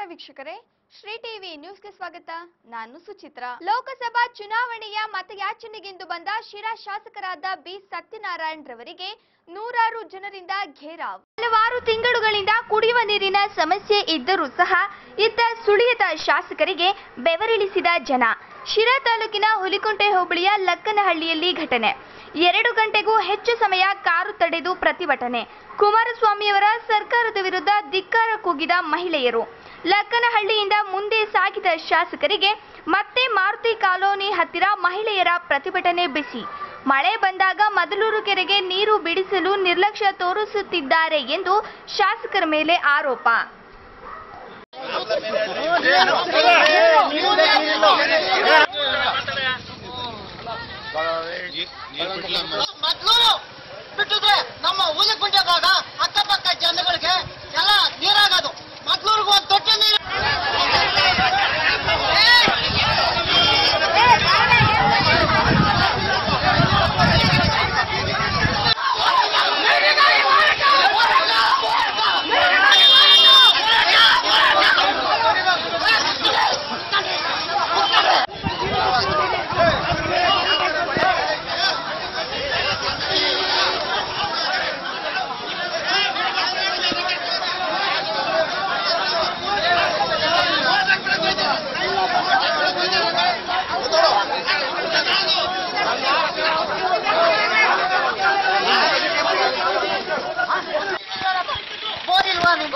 ನಮಸ್ಕಾರ ವೀಕ್ಷಕರೇ. ಶ್ರೀ ಟಿವಿ ನ್ಯೂಸ್ಗೆ ಸ್ವಾಗತ. ನಾನು ಸುಚಿತ್ರ. ಲೋಕಸಭಾ ಚುನಾವಣೆಯ ಮತಯಾಚನೆಗೆಂದು ಬಂದ ಶಿರಾ ಶಾಸಕರಾದ ಬಿ. ಸತ್ಯನಾರಾಯಣ್ ರವರಿಗೆ ನೂರಾರು ಜನರಿಂದ ಘೇರಾವ್. ಹಲವಾರು ತಿಂಗಳುಗಳಿಂದ ಕುಡಿಯುವ ನೀರಿನ ಸಮಸ್ಯೆ ಇದ್ದರೂ ಸಹ ಇತ್ತ ಸುಳಿಯದ ಶಾಸಕರಿಗೆ ಬೆವರಿಳಿಸಿದ ಜನ. ಶಿರಾ ತಾಲೂಕಿನ ಹುಲಿಕುಂಟೆ ಹೋಬಳಿಯ ಲಕ್ಕನಹಳ್ಳಿಯಲ್ಲಿ ಘಟನೆ. ಎರಡು ಗಂಟೆಗೂ ಹೆಚ್ಚು ಸಮಯ ಕಾರು ತಡೆದು ಪ್ರತಿಭಟನೆ. ಕುಮಾರಸ್ವಾಮಿಯವರ ಸರ್ಕಾರದ ವಿರುದ್ಧ ಧಿಕ್ಕಾರ ಕೂಗಿದ ಮಹಿಳೆಯರು. ಲಕ್ಕನಹಳ್ಳಿಯಿಂದ ಮುಂದೆ ಸಾಗಿದ ಶಾಸಕರಿಗೆ ಮತ್ತೆ ಮಾರುತಿ ಕಾಲೋನಿ ಹತ್ತಿರ ಮಹಿಳೆಯರ ಪ್ರತಿಭಟನೆ ಬಿಸಿ. ಮಳೆ ಬಂದಾಗ ಮದಲೂರು ಕೆರೆಗೆ ನೀರು ಬಿಡಿಸಲು ನಿರ್ಲಕ್ಷ್ಯ ತೋರಿಸುತ್ತಿದ್ದಾರೆ ಎಂದು ಶಾಸಕರ ಮೇಲೆ ಆರೋಪ. ನಮ್ಮ ಊರಿಗೆ ಅಕ್ಕಪಕ್ಕ ಜನಗಳಿಗೆ ಎಲ್ಲ ನೀರಾಗೋದು. আপনার ঘর দরজা নেই।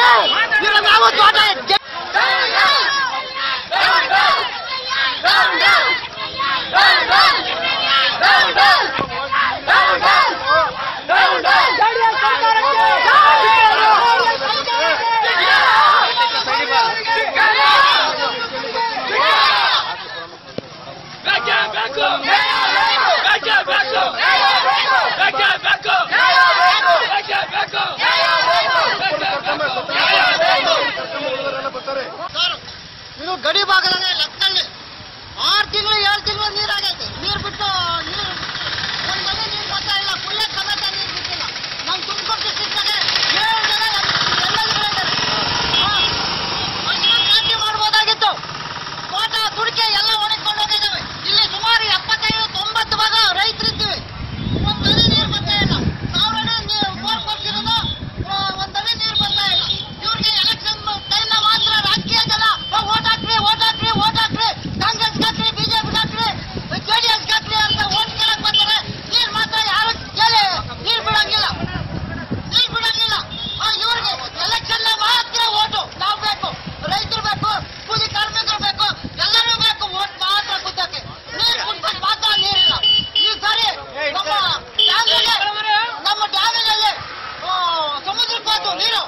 ಅಲ್ಲವೇ? ಇವಾಗ ನಾವು ತೋಟ ಜ- ಸರ್, ಇದು ಗಡಿ ಭಾಗದಲ್ಲಿ ಲಕ್ಕಲ್ಲಿ ಆರು ತಿಂಗಳು ಏಳು ತಿಂಗಳು ನೀರಾಗೈತೆ ನೀರು ಬಿಟ್ಟು ನೀರು ಒಂದು ಮನೆ ನೀರು ಬರ್ತಾ ಇಲ್ಲ ಕುಡಿಯೋಕೆ ಸಮೇತ ನೀರು ಬಿಟ್ಟಿಲ್ಲ ನಮ್ಮ ತುಮಕೂರು ಡಿಸ್ಟ್ರಿಕ್ಟಾಗೆ ಏಳು ಜನ ಎಲ್ಲರಿದ್ದಾರೆ ಕ್ರಾಂತಿ ಮಾಡ್ಬೋದಾಗಿತ್ತು ತೋಟ ತುಡಿಕೆ ಎಲ್ಲ ಒಣಗಿಕೊಂಡು ಹೋಗಿದ್ದಾವೆ ಇಲ್ಲಿ ಸುಮಾರು ಎಪ್ಪತ್ತೈದು ತೊಂಬತ್ತು ಭಾಗ ರೈತರಿದ್ದೀವಿ ಒಂದು ನದಿ ನೀರು ಬರ್ತಾ ಇಲ್ಲ ಸಾವಿರ ಅಡಿ ನೀರು ಬೋರ್ ಕೊಡ್ತಿರೋದು ಒಂದು ನದಿ ನೀರು ಬರ್ತಾ ಇಲ್ಲ ಇವ್ರಿಗೆ ಎಲೆಕ್ಷನ್ ಟೈಮ್ ಮಾತ್ರ ರಾಜಕೀಯ ಜನ ಓಟ್ ಹಾಕ್ರಿ ಓಟ್ ಹಾಕ್ರಿ ಓಟ್ ಹಾಕ್ರಿ ಕಾಂಗ್ರೆಸ್ ಹಾಕ್ರಿ ಬಿಜೆಪಿ ಹಾಕ್ರಿ ಜೆಡಿಎಸ್ ಹಾಕ್ರಿ ಅಂತ ಓಟ್ ಕೇಳಕ್ ಬರ್ತಾರೆ ನೀರು ಮಾತ್ರ ಯಾರು ಕೇಳಿ ನೀರು ಬಿಡಂಗಿಲ್ಲ ನೀರು ಬಿಡಂಗಿಲ್ಲ ಆ, ಇವ್ರಿಗೆ ಎಲೆಕ್ಷನ್ ಮಾತ್ರ ಓಟು ನಾವು ಬೇಕು ರೈತರು ಬೇಕು ಕೂಲಿ ಕಾರ್ಮಿಕರು ಬೇಕು ಎಲ್ಲರೂ ಬೇಕು ಓಟ್ ಮಾತ್ರ ಕುದ್ದಕ್ಕೆ ನೀರು ಕುಡ್ಸಕ್ ಮಾತ್ರ ನೀರಿಲ್ಲ ಈ ಸಾರಿ ನಮ್ಮ ಡ್ಯಾಮಿಗೆ ನಮ್ಮ ಡ್ಯಾಮಿನಲ್ಲಿ ಆ, ಸಮುದ್ರಕ್ಕೆ ಹೋಯ್ತು ನೀರು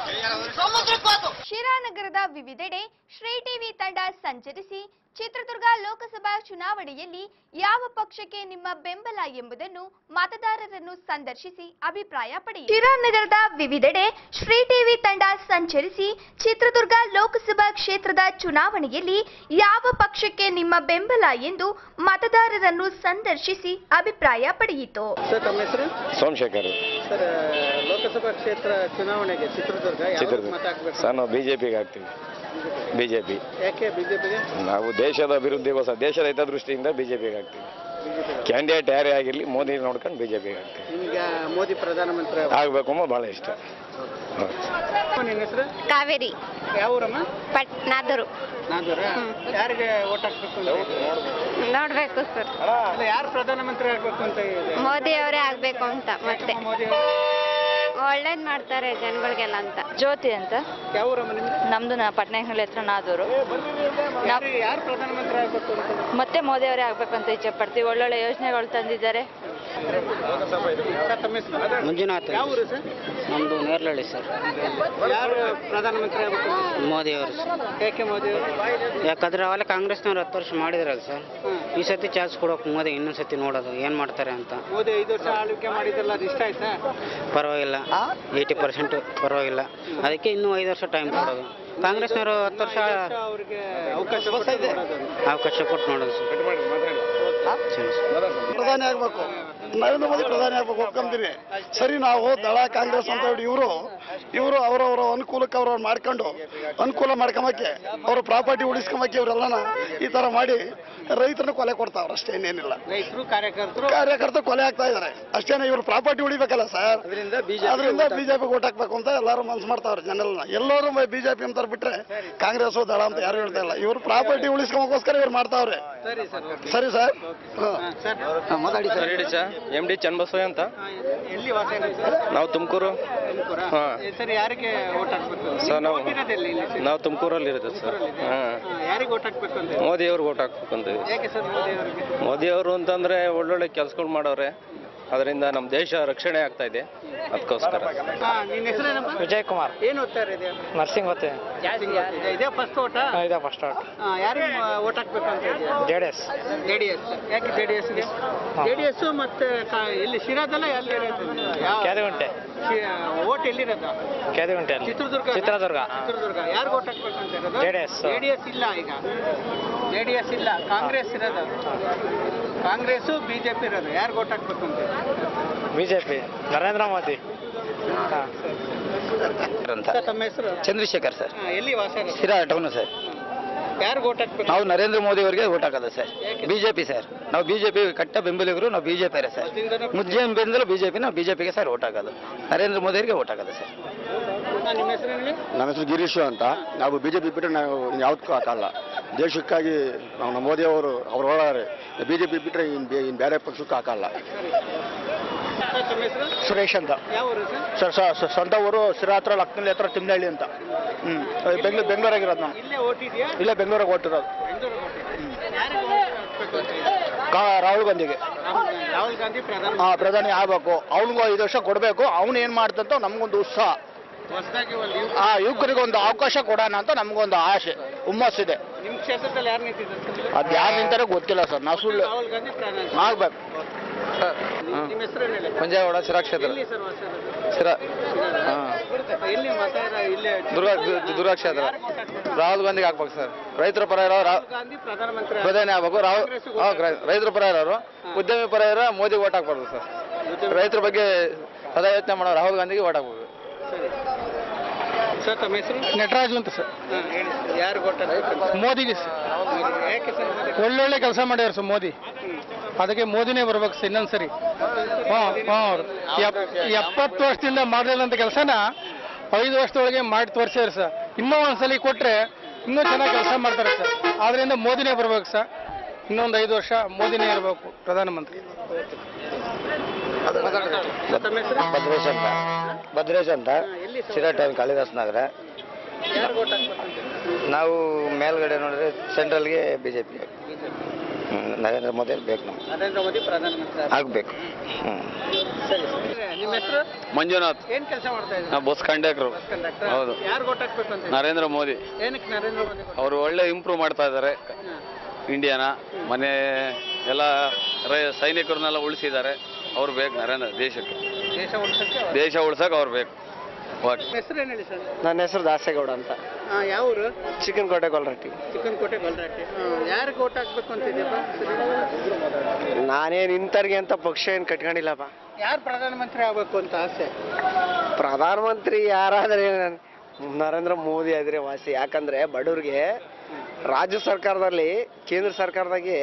ಸಮುದ್ರಕ್ಕೆ ಹೋಯ್ತು ಶಿರಾನಗರದ ವಿವಿಧೆಡೆ ಶ್ರೀ ಟಿವಿ ತಂಡ ಸಂಚರಿಸಿ ಚಿತ್ರದುರ್ಗ ಲೋಕಸಭಾ ಚುನಾವಣೆಯಲ್ಲಿ ಯಾವ ಪಕ್ಷಕ್ಕೆ ನಿಮ್ಮ ಬೆಂಬಲ ಎಂಬುದನ್ನು ಮತದಾರರನ್ನು ಸಂದರ್ಶಿಸಿ ಅಭಿಪ್ರಾಯ ಪಡೆಯಿರಿ. ಶಿರಾನಗರದ ವಿವಿಧೆಡೆ ಶ್ರೀ ಟಿವಿ ತಂಡ ಸಂಚರಿಸಿ ಚಿತ್ರದುರ್ಗ ಲೋಕಸಭಾ ಕ್ಷೇತ್ರದ ಚುನಾವಣೆಯಲ್ಲಿ ಯಾವ ಪಕ್ಷಕ್ಕೆ ನಿಮ್ಮ ಬೆಂಬಲ ಎಂದು ಮತದಾರರನ್ನು ಸಂದರ್ಶಿಸಿ ಅಭಿಪ್ರಾಯ ಪಡೆಯಿತು. ಸರ್ ತಮ್ಮ ಹೆಸರು? ಸೋಮಶೇಖರ್. ಸರ್ ಲೋಕಸಭಾ ಕ್ಷೇತ್ರ ಚುನಾವಣೆಗೆ ಚಿತ್ರದುರ್ಗ ಚಿತ್ರದುರ್ಗ. ಮತ ಹಾಕ್ಬೇಕು? ಸರ್ ನಾವು ಬಿ ಜೆ ಪಿಗೆ ಹಾಕ್ತೀವಿ ಬಿ ಯಾಕೆ ಬಿಜೆಪಿಗೆ? ನಾವು ದೇಶದ ಅಭಿವೃದ್ಧಿಗೋಸ್ಕರ ದೇಶದ ಹಿತದೃಷ್ಟಿಯಿಂದ ಬಿಜೆಪಿಗೆ ಹಾಕ್ತೀವಿ. ಕ್ಯಾಂಡಿಡೇಟ್ ಯಾರೇ ಆಗಿರಲಿ ಮೋದಿ ನೋಡ್ಕೊಂಡು ಬಿ ಜೆ ಪಿ ಹಾಕ್ತೀವಿ ನಿಮ್ಗೆ ಮೋದಿ ಪ್ರಧಾನಮಂತ್ರಿ ಆಗಬೇಕು ಅನ್ನೋ ಭಾಳ ಇಷ್ಟ. ನಿನ್ನ ಹೆಸರು? ಕಾವೇರಿ. ಯಾವ ಊರಮ್ಮ? ಪಟ್ ನಾದರು. ನಾದೂರ? ಯಾರಿಗೆ ಓಟ್ ಹಾಕ್ಬೇಕು? ನೋಡ್ಬೇಕು. ಸರ್. ಯಾರು ಪ್ರಧಾನಮಂತ್ರಿ ಆಗಬೇಕು ಅಂತ ಇದೆ ಮೋದಿ ಅವರೇ ಆಗ್ಬೇಕು ಅಂತ ಮತ್ತೆ. ಮೋದಿ ಒಳ್ಳೇದ್ ಮಾಡ್ತಾರೆ ಜನಗಳಿಗೆಲ್ಲ ಅಂತ. ಜ್ಯೋತಿ ಅಂತ. ನಿಮ್ದು? ನಾ ಪಟ್ನಾಯಕನಹಳ್ಳಿ ಹತ್ರ ನಾದೂರು. ಯಾರು ಯಾರು ಪ್ರಧಾನಮಂತ್ರಿ ಆಗ್ಬೇಕು ಅಂತ? ಮತ್ತೆ ಮೋದಿ ಅವರೇ ಆಗ್ಬೇಕಂತ ಇಚ್ಛೆ ಪಡ್ತೀವಿ. ಒಳ್ಳೊಳ್ಳೆ ಯೋಜನೆಗಳು ತಂದಿದ್ದಾರೆ. ಮಂಜುನಾಥ್ ಯಾವ ಊರು ಸರ್? ನಮ್ಮದು ನೇರ್ಲಹಳ್ಳಿ ಸರ್. ಯಾರು ಪ್ರಧಾನಮಂತ್ರಿ ಆಗ್ಬೇಕು? ಮೋದಿ ಅವರು ಸರ್. ಯಾಕೆ ಮೋದಿ ಯಾಕಂದ್ರೆ ಅವೆಲ್ಲ ಕಾಂಗ್ರೆಸ್ನವ್ರು ಹತ್ತು ವರ್ಷ ಮಾಡಿದ್ರಲ್ಲ ಸರ್. ಈ ಸತಿ ಚಾನ್ಸ್ ಕೊಡೋಕೆ ಮೋದಿ ಇನ್ನೊಂದು ಸತಿ ನೋಡೋದು ಏನು ಮಾಡ್ತಾರೆ ಅಂತ. ಮೋದಿ ಐದು ವರ್ಷ ಆಳ್ವಿಕೆ ಮಾಡಿದ್ರಲ್ಲ ಅದು ಇಷ್ಟ ಆಯ್ತಾ? ಪರವಾಗಿಲ್ಲ. ಏಯ್ಟಿ ಪರ್ಸೆಂಟ್ ಪರವಾಗಿಲ್ಲ. ಅದಕ್ಕೆ ಇನ್ನೂ ಐದು ವರ್ಷ ಟೈಮ್ ಕೊಡೋದು. ಕಾಂಗ್ರೆಸ್ನವರು ಹತ್ತು ವರ್ಷ ಅವ್ರಿಗೆ ಅವಕಾಶ ಕೊಟ್ಟು ಅವಕಾಶ ಕೊಟ್ಟು ನೋಡೋದು ಸರ್. ಸರಿ ಸರ್ ಪ್ರಧಾನಿ ಆಗ್ಬೇಕು ನರೇಂದ್ರ ಮೋದಿ ಪ್ರಧಾನಿ ಆಗ್ಬೇಕು ಒಪ್ಕೊಂತೀನಿ ಸರಿ ನಾವು ದಳ ಕಾಂಗ್ರೆಸ್ ಅಂತ ಹೇಳಿ ಇವರು ಇವರು ಅವರವರ ಅನುಕೂಲಕ್ಕೆ ಅವ್ರ ಮಾಡ್ಕೊಂಡು ಅನುಕೂಲ ಮಾಡ್ಕೊಂಬಕ್ಕೆ ಅವ್ರ ಪ್ರಾಪರ್ಟಿ ಉಳಿಸ್ಕೊಂಬಕ್ಕೆ ಇವರೆಲ್ಲನ ಈ ತರ ಮಾಡಿ ರೈತರನ್ನ ಕೊಲೆ ಕೊಡ್ತಾವ್ರ ಅಷ್ಟೇ ಇನ್ನೇನಿಲ್ಲ. ರೈತರು ಕಾರ್ಯಕರ್ತರು? ಕಾರ್ಯಕರ್ತರು ಕೊಲೆ ಆಗ್ತಾ ಇದಾರೆ. ಅಷ್ಟೇನೆ ಇವ್ರು ಪ್ರಾಪರ್ಟಿ ಉಳಿಬೇಕಲ್ಲ ಸರ್? ಅದರಿಂದ ಬಿಜೆಪಿ ಓಟ್ ಹಾಕ್ಬೇಕು. ಅಂತ ಎಲ್ಲರೂ ಮನ್ಸು ಮಾಡ್ತಾವ್ರೆ ಜನರನ್ನ. ಎಲ್ಲರೂ ಬಿಜೆಪಿ ಅಂತಾರೆ ಬಿಟ್ರೆ ಕಾಂಗ್ರೆಸ್ ದಳ ಅಂತ ಯಾರು ಹೇಳ್ತಾ ಇಲ್ಲ. ಇವ್ರು ಪ್ರಾಪರ್ಟಿ ಉಳಿಸ್ಕೊಂಬಕ್ಕೋಸ್ಕರ ಇವ್ರು ಮಾಡ್ತಾವ್ರೆ. ಸರಿ ಸರ್ ಸರಿ ಸರ್? ಸರ್. ಮಾತಾಡಿ ಸರ್ ಹೇಳಿ ಸರ್. ಎಂ ಡಿ ಚನ್ನಬಸವಯ್ಯ ಅಂತ. ಎಲ್ಲಿ ವಾಸ ನಾವು ತುಮಕೂರು. ತುಮಕೂರಾ? ಸರ್ ಯಾರಿಗೆ ಓಟ್ ಹಾಕ್ಬೇಕು? ಸರ್ ನಾವು? ನಾವು ತುಮಕೂರಲ್ಲಿ ಇರೋದು ಸರ್. ಹಾಂ. ಹಾ, ಯಾರಿಗೆ ಓಟ್ ಹಾಕ್ಬೇಕು ಅಂತ ಮೋದಿ ಅವ್ರಿಗೆ ಓಟ್ ಹಾಕ್ಬೇಕು ಅಂತೀವಿ. ಯಾಕೆ ಸರ್ ಮೋದಿ ಅವರು ಅಂತಂದ್ರೆ ಒಳ್ಳೊಳ್ಳೆ ಕೆಲಸಗಳು ಮಾಡವ್ರೆ ಅದರಿಂದ ನಮ್ಮ ದೇಶ ರಕ್ಷಣೆ ಆಗ್ತಾ ಇದೆ. ಅದಕ್ಕೋಸ್ಕರ. ಹಾ ನಿನ್ನ ಹೆಸರೇನಪ್ಪ? ವಿಜಯ್ ಕುಮಾರ್. ಏನು ಓದ್ತಾ ಇದೆ ನರ್ಸಿಂಗ್ ಓದ್ತೀನಿ ಇದೇ ಫಸ್ಟ್ ಓಟಾ ಇದೆ ಫಸ್ಟ್ ಯಾರಿಗೆ ಓಟ್ ಹಾಕ್ಬೇಕು ಅಂತ ಇದೆಯಾ? J D S J D S ಯಾಕೆ ಜೆ ಡಿ ಎಸ್ಗೆ ಜೆ ಡಿ ಎಸ್ ಮತ್ತೆ ಕಾ- ಎಲ್ಲಿ ಶಿರಾದಲ್ಲ ಎಲ್ಲಿ ಕ್ಯಾದಗುಂಟೆ ಓಟ್ ಎಲ್ಲಿರೋದು? ಕ್ಯಾದಗುಂಟೆ ಚಿತ್ರದುರ್ಗ ಚಿತ್ರದುರ್ಗ. ಚಿತ್ರದುರ್ಗ. ಯಾರಿಗೆ ಓಟ್ ಹಾಕ್ಬೇಕು ಅಂತ ಇರೋದು. ಜೆ ಡಿ ಎಸ್ ಇಲ್ಲ ಈಗ. ಜೆ ಡಿ ಎಸ್ ಇಲ್ಲ. ಕಾಂಗ್ರೆಸ್ ಇರೋದು. ಕಾಂಗ್ರೆಸ್ಸು ಬಿಜೆಪಿ ಇರೋದು. ಯಾರು ಓಟ್ ಹಾಕ್ಬೇಕು ಅಂತ? B J P Narendra Modi. ಅಂತ. ಸರ್, ತಮ್ಮ ಹೆಸರು? ಚಂದ್ರಶೇಖರ್ ಸರ್. ಹಾ, ಎಲ್ಲಿ ವಾಸ ಇರೋದು? Sira town sir. ಯಾರು ಓಟ್ ಹಾಕ್ಬೇಕು? ನಾವು ನರೇಂದ್ರ ಮೋದಿ ಅವರಿಗೆ ಓಟ್ ಹಾಕೋದು ಸರ್. BJP sir. ನಾವು ಬಿಜೆಪಿ ಕಟ್ಟ ಬೆಂಬಲಿಗರು ನಾವು ಬಿಜೆಪಿ ಸರ್. ಮೊದಲಿಂದನೂ ಮುಜ್ಜೆ ಬೆಂಬಲ ಬಿಜೆಪಿ ನಾವು ಬಿಜೆಪಿಗೆ ಸರ್ ಓಟ್ ಹಾಕೋದು. ನರೇಂದ್ರ ಮೋದಿ ಅವರಿಗೆ ಓಟ್ ಹಾಕೋದು ಸರ್. ಹಾ, ನಿಮ್ಮ ಹೆಸರು ಹೇಳಿ? ನನ್ನ ಹೆಸರು ಗಿರೀಶು ಅಂತ. ನಾವು ಬಿಜೆಪಿ ಬಿಟ್ಟರೆ ನಾವು ಯಾವ್ದಕ್ಕೂ ಹಾಕಲ್ಲ. ದೇಶಕ್ಕಾಗಿ ನಾವು ನಮ್ಮ ಮೋದಿ ಅವರು ಬಿ ಜೆ ಪಿ ಬಿಟ್ಟರೆ ಇನ್ನು ಇನ್ನು ಬೇರೆ ಪಕ್ಷಕ್ಕೆ ಹಾಕಲ್ಲ. ಸುರೇಶ್ ಅಂತ. ಸರ್ ಸರ್ ಸ್ವಂತ ಊರು ಸಿರಾ ಹತ್ರ ಲಕ್ನಲ್ಲಿ ಹತ್ರ ತಿಮ್ನಹಳ್ಳಿ ಅಂತ. ಹ್ಞೂ ಬೆಂಗ್ಳೂರು ಬೆಂಗಳೂರಾಗಿರೋದು ನಾವು. ಇಲ್ಲೇ ಬೆಂಗಳೂರಿಗೆ ಓಟಿರೋದು? ಕಾ ರಾಹುಲ್ ಗಾಂಧಿಗೆ. ಹಾಂ ಪ್ರಧಾನಿ ಆಗ್ಬೇಕು. ಅವ್ನಿಗೂ ಐದು ವರ್ಷ ಕೊಡಬೇಕು. ಅವನು ಏನು ಮಾಡ್ತಂತ ನಮಗೊಂದು ಉತ್ಸಾಹ. ಆ ಯುವಕರಿಗೆ ಒಂದು ಅವಕಾಶ ಕೊಡೋಣ ಅಂತ ನಮಗೊಂದು ಆಸೆ ಹುಮ್ಮಸ್ಸಿದೆ ನಿಮ್ಮ ಕ್ಷೇತ್ರದಲ್ಲಿ ಯಾರು ನಿಂತಿದ್ದಾರೆ ಅದು ಯಾರು ನಿಂತಾರೆ ಗೊತ್ತಿಲ್ಲ ಸರ್ ನಾವು ಸುಳ್ಳು ರಾಹುಲ್ ಗಾಂಧಿ ಪ್ರಧಾನಿ ಆಗ್ಬೇಕು ನಿಮ್ಮ ಹೆಸರು ಹೇಳಿ? ಕ್ಷೇತ್ರ. ಎಲ್ಲಿ ಸರ್ ವಾಸ ಇರೋದು? ಶಿರಾ. ಎಲ್ಲಿ ಮತ ಇರೋ- ಇಲ್ಲೇ ದುರ್ಗಾ ದುರ್ಗಾ ಕ್ಷೇತ್ರ. ಹಾಕ್ಬೇಕು? ರಾಹುಲ್ ಗಾಂಧಿಗೆ ಹಾಕ್ಬೇಕು ಸರ್. ರೈತರ ಪರ ಇರೋ ರಾಹುಲ್ ಗಾಂಧಿ ಪ್ರಧಾನಮಂತ್ರಿ ಆಗ್ಬೇಕು. ಪ್ರಧಾನಿ ಆಗ್ಬೇಕು. ರಾಹುಲ್ ಹಾ, ರೈ- ರೈತರ ಪರ ಇರೋರು. ಉದ್ಯಮಿ ಪರ ಇರೋ ಮೋದಿ ಓಟ್ ಹಾಕ್ಬಾರ್ದು ಸರ್. ರೈತರ ಬಗ್ಗೆ ಸದಾ ಯೋಚನೆ ಮಾಡೋ ರಾಹುಲ್ ಗಾಂಧಿಗೆ ಓಟ್ ಹಾಕ್ಬೇಕು. ಸರ್ ತಮ್ಮ ಹೆಸರು? ನಟರಾಜು ಅಂತ ಸರ್. ಯಾರು? ಮೋದಿಗೆ ಸರ್. ಯಾಕೆ ಸರ್ ಒಳ್ಳೊಳ್ಳೆ ಕೆಲಸ ಮಾಡ್ಯಾರ ಸರ್ ಮೋದಿ. ಅದಕ್ಕೆ ಮೋದಿನೇ ಬರ್ಬೇಕು ಸರ್ ಇನ್ನೊಂದ್ಸರಿ ಹಾಂ ಹಾಂ ಎಪ್ಪತ್ತು ವರ್ಷದಿಂದ ಮಾಡಿದಂಥ ಕೆಲಸನ ಐದು ವರ್ಷದೊಳಗೆ ಮಾಡಿ ತೋರಿಸ್ಯಾರ ಸರ್. ಇನ್ನೂ ಒಂದ್ಸಲಿ ಕೊಟ್ರೆ ಇನ್ನೂ ಚೆನ್ನಾಗಿ ಕೆಲಸ ಮಾಡ್ತಾರೆ ಸರ್. ಆದ್ರಿಂದ ಮೋದಿನೇ ಬರ್ಬೇಕು ಸರ್. ಇನ್ನೊಂದು ಐದು ವರ್ಷ ಮೋದಿನೇ ಇರಬೇಕು ಪ್ರಧಾನಮಂತ್ರಿ. ಭದ್ರೇಶ್ ಅಂತ. ಭದ್ರೇಶ್ ಅಂತ. ಸರ್? ಟೈಮ್ ಕಾಳಿದಾಸ್ ನಗರ? ನಾವು ಮೇಲ್ಗಡೆ ನೋಡಿದ್ರೆ ಸೆಂಟ್ರಲ್ಗೆ B J P Narendra Modi ಬೇಕು ನಮ್ಗೆ. ನರೇಂದ್ರ ಮೋದಿ ಪ್ರಧಾನಮಂತ್ರಿ ಆಗ್ಬೇಕು. ಆಗಬೇಕು. ಸರಿ ನಿಮ್ಮ ಹೆಸರು? ಮಂಜುನಾಥ್. ಏನ್ ಕೆಲಸ ಮಾಡ್ತಾ ಇದ್ದೀರಾ? ನಾವು ಬಸ್ ಕಂಡಕ್ಟ್ರು. Bus conductor? ಹೌದು. ಯಾರು vote ಹಾಕ್ಬೇಕು ಅಂತ ನರೇಂದ್ರ ಮೋದಿ. ಏನಕ್ಕೆ ನರೇಂದ್ರ ಮೋದಿ ಅವರು ಒಳ್ಳೆ ಇಂಪ್ರೂವ್ ಮಾಡ್ತಾ ಇದ್ದಾರೆ ಇಂಡಿಯಾನ ಮನೆ ಎಲ್ಲ ರೈ- ಸೈನಿಕರನ್ನೆಲ್ಲ ಉಳಿಸಿದ್ದಾರೆ. ಅವ್ರು ಬೇಕು ನರೇಂದ್ರ ದೇಶಕ್ಕೆ. ದೇಶ ಉಳಿಸಕ್ಕೆ. ದೇಶ ಉಳ್ಸಕ್ಕೆ ಅವ್ರು ಬೇಕು. ಓಕೆ. ಹೇಳಿ ಸರ್? ನನ್ನ ಹೆಸರು ದಾಸೇಗೌಡ ಅಂತ. ಚಿಕನ್ ಯಾವ ಊರು? ಚಿಕನ್ ಕೋಟೆ ಗೊಲ್ರಟ್ಟಿ ಚಿಕ್ಕನಕೋಟೆ ಗೊಲ್ರಾಟಿ ಯಾರು ಓಟ್ ಹಾಕ್ಬೇಕು ಅಂತಿದ್ಯಪ್ಪ ನಾನೇನು ಇಂಥವ್ರಿಗೆ ಅಂತ ಪಕ್ಷ ಏನು ಕಟ್ಕೊಂಡಿಲ್ಲಪ್ಪ. ಯಾರು ಪ್ರಧಾನಮಂತ್ರಿ ಆಗ್ಬೇಕು ಅಂತ ಆಸೆ? ಪ್ರಧಾನಮಂತ್ರಿ ಯಾರಾದ್ರೆ ನರೇಂದ್ರ ಮೋದಿ ಆದ್ರೆ ವಾಸಿ. ಯಾಕಂದ್ರೆ ಬಡವ್ರಿಗೆ ರಾಜ್ಯ ಸರ್ಕಾರದಲ್ಲಿ ಕೇಂದ್ರ ಸರ್ಕಾರದಾಗೆ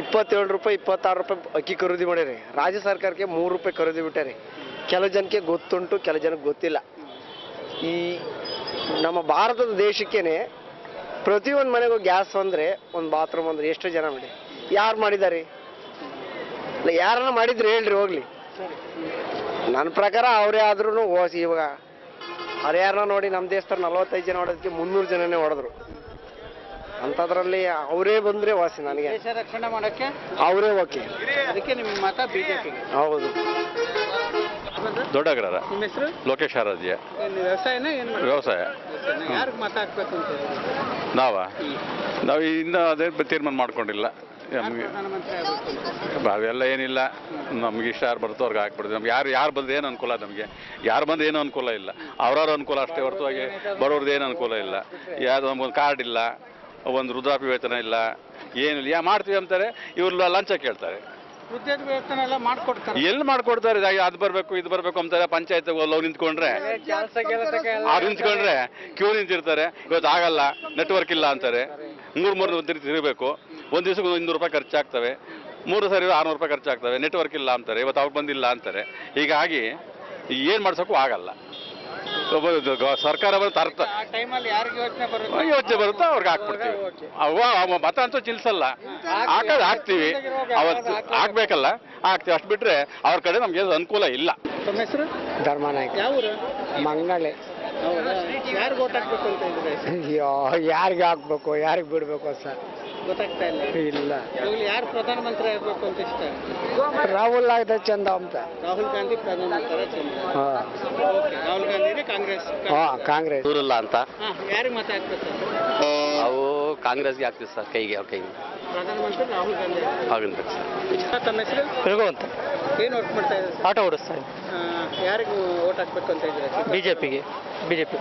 ಇಪ್ಪತ್ತೇಳು ರೂಪಾಯಿ, ಇಪ್ಪತ್ತಾರು ರೂಪಾಯಿ ಅಕ್ಕಿ ಖರೀದಿ ಮಾಡ್ಯಾರಿ ರಾಜ್ಯ ಸರ್ಕಾರಕ್ಕೆ ಮೂರು ರೂಪಾಯಿ ಖರೀದಿ ಬಿಟ್ಟಾರಿ. ಕೆಲವು ಜನಕ್ಕೆ ಗೊತ್ತುಂಟು ಕೆಲವು ಜನಕ್ಕೆ ಗೊತ್ತಿಲ್ಲ. ಈ ನಮ್ಮ ಭಾರತದ ದೇಶಕ್ಕೇನೆ ಪ್ರತಿಯೊಂದು ಮನೆಗೂ ಗ್ಯಾಸ್ ಅಂದ್ರೆ ಒಂದು ಬಾತ್ರೂಮ್ ಅಂದರೆ ಎಷ್ಟು ಜನ ಮಾಡಿ. ಯಾರು ಮಾಡಿದ್ದಾರೆ? ಯಾರನ್ನ ಮಾಡಿದ್ರೆ ಹೇಳ್ರಿ, ಹೋಗ್ಲಿ. ನನ್ನ ಪ್ರಕಾರ ಅವರೇ ಆದ್ರೂ ಓಸಿ ಇವಾಗ. ಯಾರನ್ನ ನೋಡಿ ನಮ್ಮ ದೇಶದ ನಲವತ್ತೈದು ಜನ ಹೊಡೋದಕ್ಕೆ ಮುನ್ನೂರು ಜನನೇ ಹೊಡೆದ್ರು. ಅಂಥದ್ರಲ್ಲಿ ಅವರೇ ಬಂದ್ರೆ ವಾಸಿ ನನಗೆ. ದೇಶ ರಕ್ಷಣೆ ಮಾಡೋಕ್ಕೆ? ಅವರೇ ಓಕೆ ಅದಕ್ಕೆ ನಿಮ್ಮ ಮತ ಬಿಜೆಪಿಗೆ. ಹೌದು. ದೊಡ್ಡಗ್ರ ನಿಮ್ಮ ಹೆಸರು? ಲೋಕೇಶ್ ಆರಾಧ್ಯ. ಏನು ವ್ಯವಸಾಯನ ಏನು ವ್ಯವಸಾಯ. ಯಾರಿಗೆ ಮತ ಹಾಕ್ಬೇಕು ಅಂತ ಹೇಳಿ ನಾವ? ನಾವು ಇನ್ನು ಅದೇ ತೀರ್ಮಾನ ಮಾಡ್ಕೊಂಡಿಲ್ಲ. ನಮಗೆ ಪ್ರಧಾನಮಂತ್ರಿ ಆಗ್ಬೇಕು ಅವೆಲ್ಲ ಏನಿಲ್ಲ. ನಮ್ಗೆ ಇಷ್ಟ ಯಾರು ಬರ್ತೋ ಅವ್ರಿಗೆ ಹಾಕ್ಬಿಡ್ತೀವಿ. ನಮ್ಗೆ ಯಾರು ಯಾರು ಬಂದು ಏನು ಅನುಕೂಲ ನಮಗೆ? ಯಾರು ಬಂದು ಏನು ಅನುಕೂಲ ಇಲ್ಲ. ಅವ್ರವ್ರ ಅನುಕೂಲ ಅಷ್ಟೇ ಹೊರತಾಗಿ ಬರೋರ್ದು ಏನು ಅನುಕೂಲ ಇಲ್ಲ. ಯಾವುದು ನಮ್ಗೊಂದು ಕಾರ್ಡ್ ಇಲ್ಲ. ಒಂದು ವೃದ್ಧಾಪ್ಯ ವೇತನ ಇಲ್ಲ ಏನಿಲ್ಲ ಯಾ ಮಾಡ್ತೀವಿ ಅಂತಾರೆ ಇವ್ರು ಲಂಚ ಕೇಳ್ತಾರೆ. ಉದ್ಯೋಗ ವೇತನ ಎಲ್ಲ ಮಾಡ್ಕೊಡ್ತಾರೆ. ಎಲ್ಲಿ ಮಾಡ್ಕೊಡ್ತಾರೆ? ಇದಾಗ ಅದು ಬರಬೇಕು ಇದು ಬರಬೇಕು ಅಂತಾರೆ ಪಂಚಾಯತ್ ಲವ್ ನಿಂತ್ಕೊಂಡ್ರೆ. ಅದು ನಿಂತ್ಕೊಂಡ್ರೆ ಕ್ಯೂ ನಿಂತಿರ್ತಾರೆ. ಇವತ್ತು ಆಗಲ್ಲ ನೆಟ್ವರ್ಕ್ ಇಲ್ಲ ಅಂತಾರೆ. ಮೂರು ಮೂರು ತಿರುಗಬೇಕು. ಒಂದು ದಿವಸಕ್ಕೆ ಇನ್ನೂರು ರೂಪಾಯಿ ಖರ್ಚಾಗ್ತವೆ. ಮೂರು ಸರಿ ಆರುನೂರು ರೂಪಾಯಿ ಖರ್ಚಾಗ್ತವೆ. ನೆಟ್ವರ್ಕ್ ಇಲ್ಲ ಅಂತಾರೆ. ಇವತ್ತು ಅವ್ರು ಬಂದಿಲ್ಲ ಅಂತಾರೆ. ಹೀಗಾಗಿ ಏನು ಮಾಡ್ಸೋಕ್ಕೂ ಆಗಲ್ಲ. ಸರ್ಕಾರ ತರ್ತ ಯೋಚನೆ ಬರುತ್ತೆ? ಅವ್ರಿಗೆ ಹಾಕ್ಬಿಡ್ತೀವಿ. ಅವ ಅವ ಮತ ಅಂತೂ ಚಿಲ್ಸಲ್ಲ. ಹಾಕೋದು ಹಾಕ್ತೀವಿ. ಅವತ್ತು ಹಾಕ್ಬೇಕಲ್ಲ ಹಾಕ್ತೀವಿ. ಅಷ್ಟು ಬಿಟ್ರೆ ಅವ್ರ ಕಡೆ ನಮ್ಗೆ ಏನು ಅನುಕೂಲ ಇಲ್ಲ. ಧರ್ಮನಾಯ್ಕ. ಯಾವ ಊರು? ಮಂಗಳೆ. ಯಾರಿಗೆ ಹಾಕ್ಬೇಕು ಯಾರಿಗೆ ಬಿಡಬೇಕು ಸರ್? ಗೊತ್ತಾಗ್ತಾ ಇಲ್ಲ. ಇಲ್ಲ. ಇವಾಗ ಯಾರು ಪ್ರಧಾನಮಂತ್ರಿ ಆಗ್ಬೇಕು ಅಂತ ಇಷ್ಟ? ರಾಹುಲ್ ಆಗದ ಚಂದ ಅಂತ. ರಾಹುಲ್ ಗಾಂಧಿ ಪ್ರಧಾನಮಂತ್ರಿ ಚಂದ. ಹಾಂ. ಓಕೆ ರಾಹುಲ್ ಗಾಂಧಿನೇ ಕಾಂಗ್ರೆಸ್. ಹಾ ಕಾಂಗ್ರೆಸ್. ದೂರಲ್ಲ ಅಂತ. ಯಾರಿಗೆ ಮತ ಹಾಕ್ಬೇಕು? ಅವು ಕಾಂಗ್ರೆಸ್ಗೆ ಆಗ್ತದೆ ಸರ್ ಕೈಗೆ ಅವ್ರ ಕೈಗೆ. ಪ್ರಧಾನಮಂತ್ರಿ ರಾಹುಲ್ ಗಾಂಧಿ ಸರ್. ತಮ್ಮ ಹೆಸರು? ರಘುವಂತ ಏನು ವರ್ಕ್ ಮಾಡ್ತಾ ಇದ್ದಾರೆ ಆಟೋ ಓಡಿಸ್ತಾ ಯಾರಿಗೂ ವೋಟ್ ಓಟ್ ಹಾಕ್ಬೇಕು ಅಂತ ಇದ್ದೀರಾ ಬಿ ಜೆ ಪಿಗೆ ಬಿ ಜೆ ಪಿ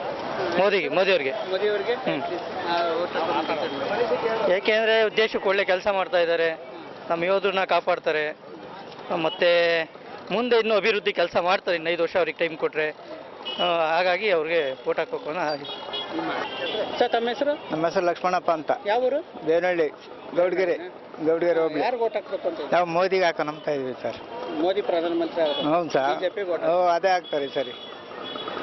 ಮೋದಿಗೆ ಮೋದಿಯವ್ರಿಗೆ ಮೋದಿ ಅವರಿಗೆ. ಓಟ್ ಏಕೆಂದರೆ ದೇಶಕ್ಕೆ ಒಳ್ಳೆ ಕೆಲಸ ಮಾಡ್ತಾ ಇದ್ದಾರೆ. ನಮ್ಮ ಯೋಧರನ್ನ ಕಾಪಾಡ್ತಾರೆ. ಮತ್ತು ಮುಂದೆ ಇನ್ನೂ ಅಭಿವೃದ್ಧಿ ಕೆಲಸ ಮಾಡ್ತಾರೆ. ಇನ್ನು ಐದು ವರ್ಷ ಅವ್ರಿಗೆ ಟೈಮ್ ಕೊಟ್ಟರೆ ಹಾಗಾಗಿ ಅವ್ರಿಗೆ ಓಟ್ ಹಾಕ್ಬೇಕು ಅನ್ನೋ ಹಾಗೆ. ಸರ್ ತಮ್ಮ ಹೆಸರು? ನಮ್ಮ ಹೆಸರು ಲಕ್ಷ್ಮಣಪ್ಪ ಅಂತ. ಯಾವ ಊರು ದೇವನಹಳ್ಳಿ ಗೌಡಗೆರೆ ಗೌಡಗೆರೆ ಹೋಗ್ಲಿ ಯಾರು ಓಟ್ ಹಾಕ್ಬೇಕು ಅಂತ? ನಾವು ಮೋದಿಗೆ ಹಾಕೋ ನಂಬ್ತಾ ಇದೀವಿ ಸರ್. ಮೋದಿ ಪ್ರಧಾನಮಂತ್ರಿ ಆಗ್ಬೇಕು. ಹೌದು ಸರ್. ಬಿಜೆಪಿ ಓಟ್ ಓ ಅದೇ ಆಗ್ತಾರೆ ಸರಿ.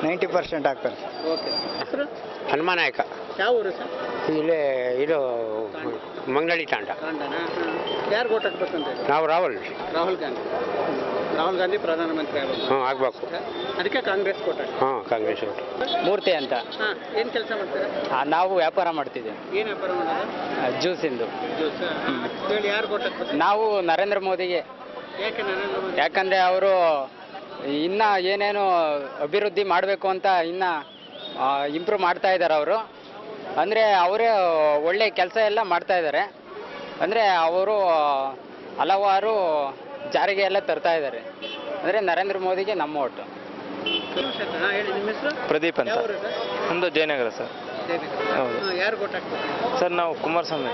ನೈಂಟಿ ಪರ್ಸೆಂಟ್ ಆಗ್ತಾರೆ ಓಕೆ. ಹೆಸರು? ಹನುಮಾನಾಯಕ ಯಾವ ಊರು ಸರ್? ಇಲ್ಲೇ ಇದು ಮಂಗಳಿ ತಾಂಡ. ಯಾರು ಓಟ್ ಹಾಕ್ಬೇಕು ಅಂತ ನಾವು ರಾಹುಲ್. ರಾಹುಲ್ ಗಾಂಧಿ. ರಾಹುಲ್ ಗಾಂಧಿ ಪ್ರಧಾನಮಂತ್ರಿ ಆಗಬೇಕು. ಹ್ಞೂ ಆಗ್ಬೇಕು. ಅದಕ್ಕೆ ಕಾಂಗ್ರೆಸ್ ಕೋಟ. ಹಾಂ ಕಾಂಗ್ರೆಸ್ ಮೂರ್ತಿ ಅಂತ. ಹಾಂ ಏನು ಕೆಲಸ ಮಾಡ್ತಾರೆ? ನಾವು ವ್ಯಾಪಾರ ಮಾಡ್ತಿದ್ದೀವಿ. ಏನು ವ್ಯಾಪಾರ ಮಾಡೋದು? ಜ್ಯೂಸಿಂದು. ಜ್ಯೂಸ್? ಹೇಳಿ ಯಾರು ಕೋಟ್ ನಾವು ನರೇಂದ್ರ ಮೋದಿಗೆ. ಯಾಕಂದ್ರೆ ನರೇಂದ್ರ ಮೋದಿ? ಯಾಕಂದರೆ ಅವರು ಇನ್ನ ಏನೇನು ಅಭಿವೃದ್ಧಿ ಮಾಡಬೇಕು ಅಂತ ಇನ್ನ ಇಂಪ್ರೂವ್ ಮಾಡ್ತಾ ಇದ್ದಾರೆ ಅವರು. ಅಂದರೆ ಅವರೇ ಒಳ್ಳೆ ಕೆಲಸ ಎಲ್ಲ ಮಾಡ್ತಾ ಇದ್ದಾರೆ ಅಂದರೆ ಅವರು ಹಲವಾರು ಜಾರಿಗೆ ಎಲ್ಲ ತರ್ತಾ ಇದ್ದಾರೆ. ಅಂದ್ರೆ ನರೇಂದ್ರ ಮೋದಿಗೆ ನಮ್ಮ ಓಟು. ಪ್ರದೀಪ್ ಅಂತ. ಒಂದು ನಮ್ಮದು ಜಯನಗರ ಸರ್. ಹೌದು. ಯಾರು ಹಾಕ್ಬೇಕು ಸರ್ ನಾವು ಕುಮಾರಸ್ವಾಮಿ.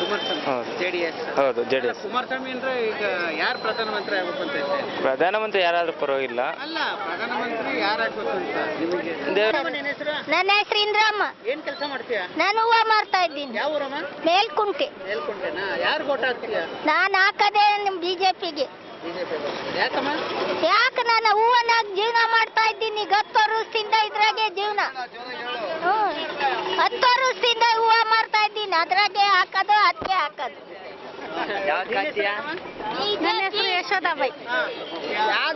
ಕುಮಾರಸ್ವಾಮಿ. ಹೌದು. ಜೆ ಡಿ ಹೌದು ಜೆ ಡಿ ಎಸ್. ಕುಮಾರಸ್ವಾಮಿ ಅಂದ್ರೆ ಈಗ ಯಾರು ಪ್ರಧಾನಮಂತ್ರಿ ಆಗ್ಬೇಕು ಅಂತ ಇದ್ದಾರೆ? ಪ್ರಧಾನಮಂತ್ರಿ ಯಾರಾದರೂ ಪರವಾಗಿಲ್ಲ. ಅಲ್ಲ ಪ್ರಧಾನಮಂತ್ರಿ ಯಾರು ಆಗ್ಬೇಕು ಅಂತ ನಿಮಗೆ? ನಿನ್ನ ಹೆಸರು? ನನ್ನ ಹೆಸರು ಇಂದ್ರಮ್ಮ. ಏನ್ ಕೆಲಸ ಮಾಡ್ತೀಯಾ? ನಾನು ಹೂವ ಮಾಡ್ತಾ ಇದ್ದೀನಿ. ಯಾವ ಊರಮ್ಮ? ಮೇಲ್ಕುಂಟೆ. ಹೇಳ್ಕೊಂಡೇನಾ ಯಾರು ಕೋಟ್ ಹಾಕ್ತೀಯಾ? ನಾನು ಹಾಕದೆ ನಿಮ್ಮ ಬಿಜೆಪಿಗೆ. ಬಿಜೆಪಿ ಯಾಕಮ್ಮ? ಯಾಕೆ ನಾನು ಹೂವನಾಗ ಜೀವನ ಮಾಡ್ತಾ ಇದ್ದೀನಿ? ಈಗ ಸಿಂದ ಇದ್ರಾಗೆ ಜೀವನ. ಹತ್ತು ವರ್ಷದಿಂದ ಹೂವ ಮಾರ್ತಾ ಇದ್ದೀನಿ. ಅದ್ರಾಗೆ ಹಾಕೋದು ಅದಕ್ಕೆ ಹಾಕೋದು. ನನ್ನ ಹೆಸರು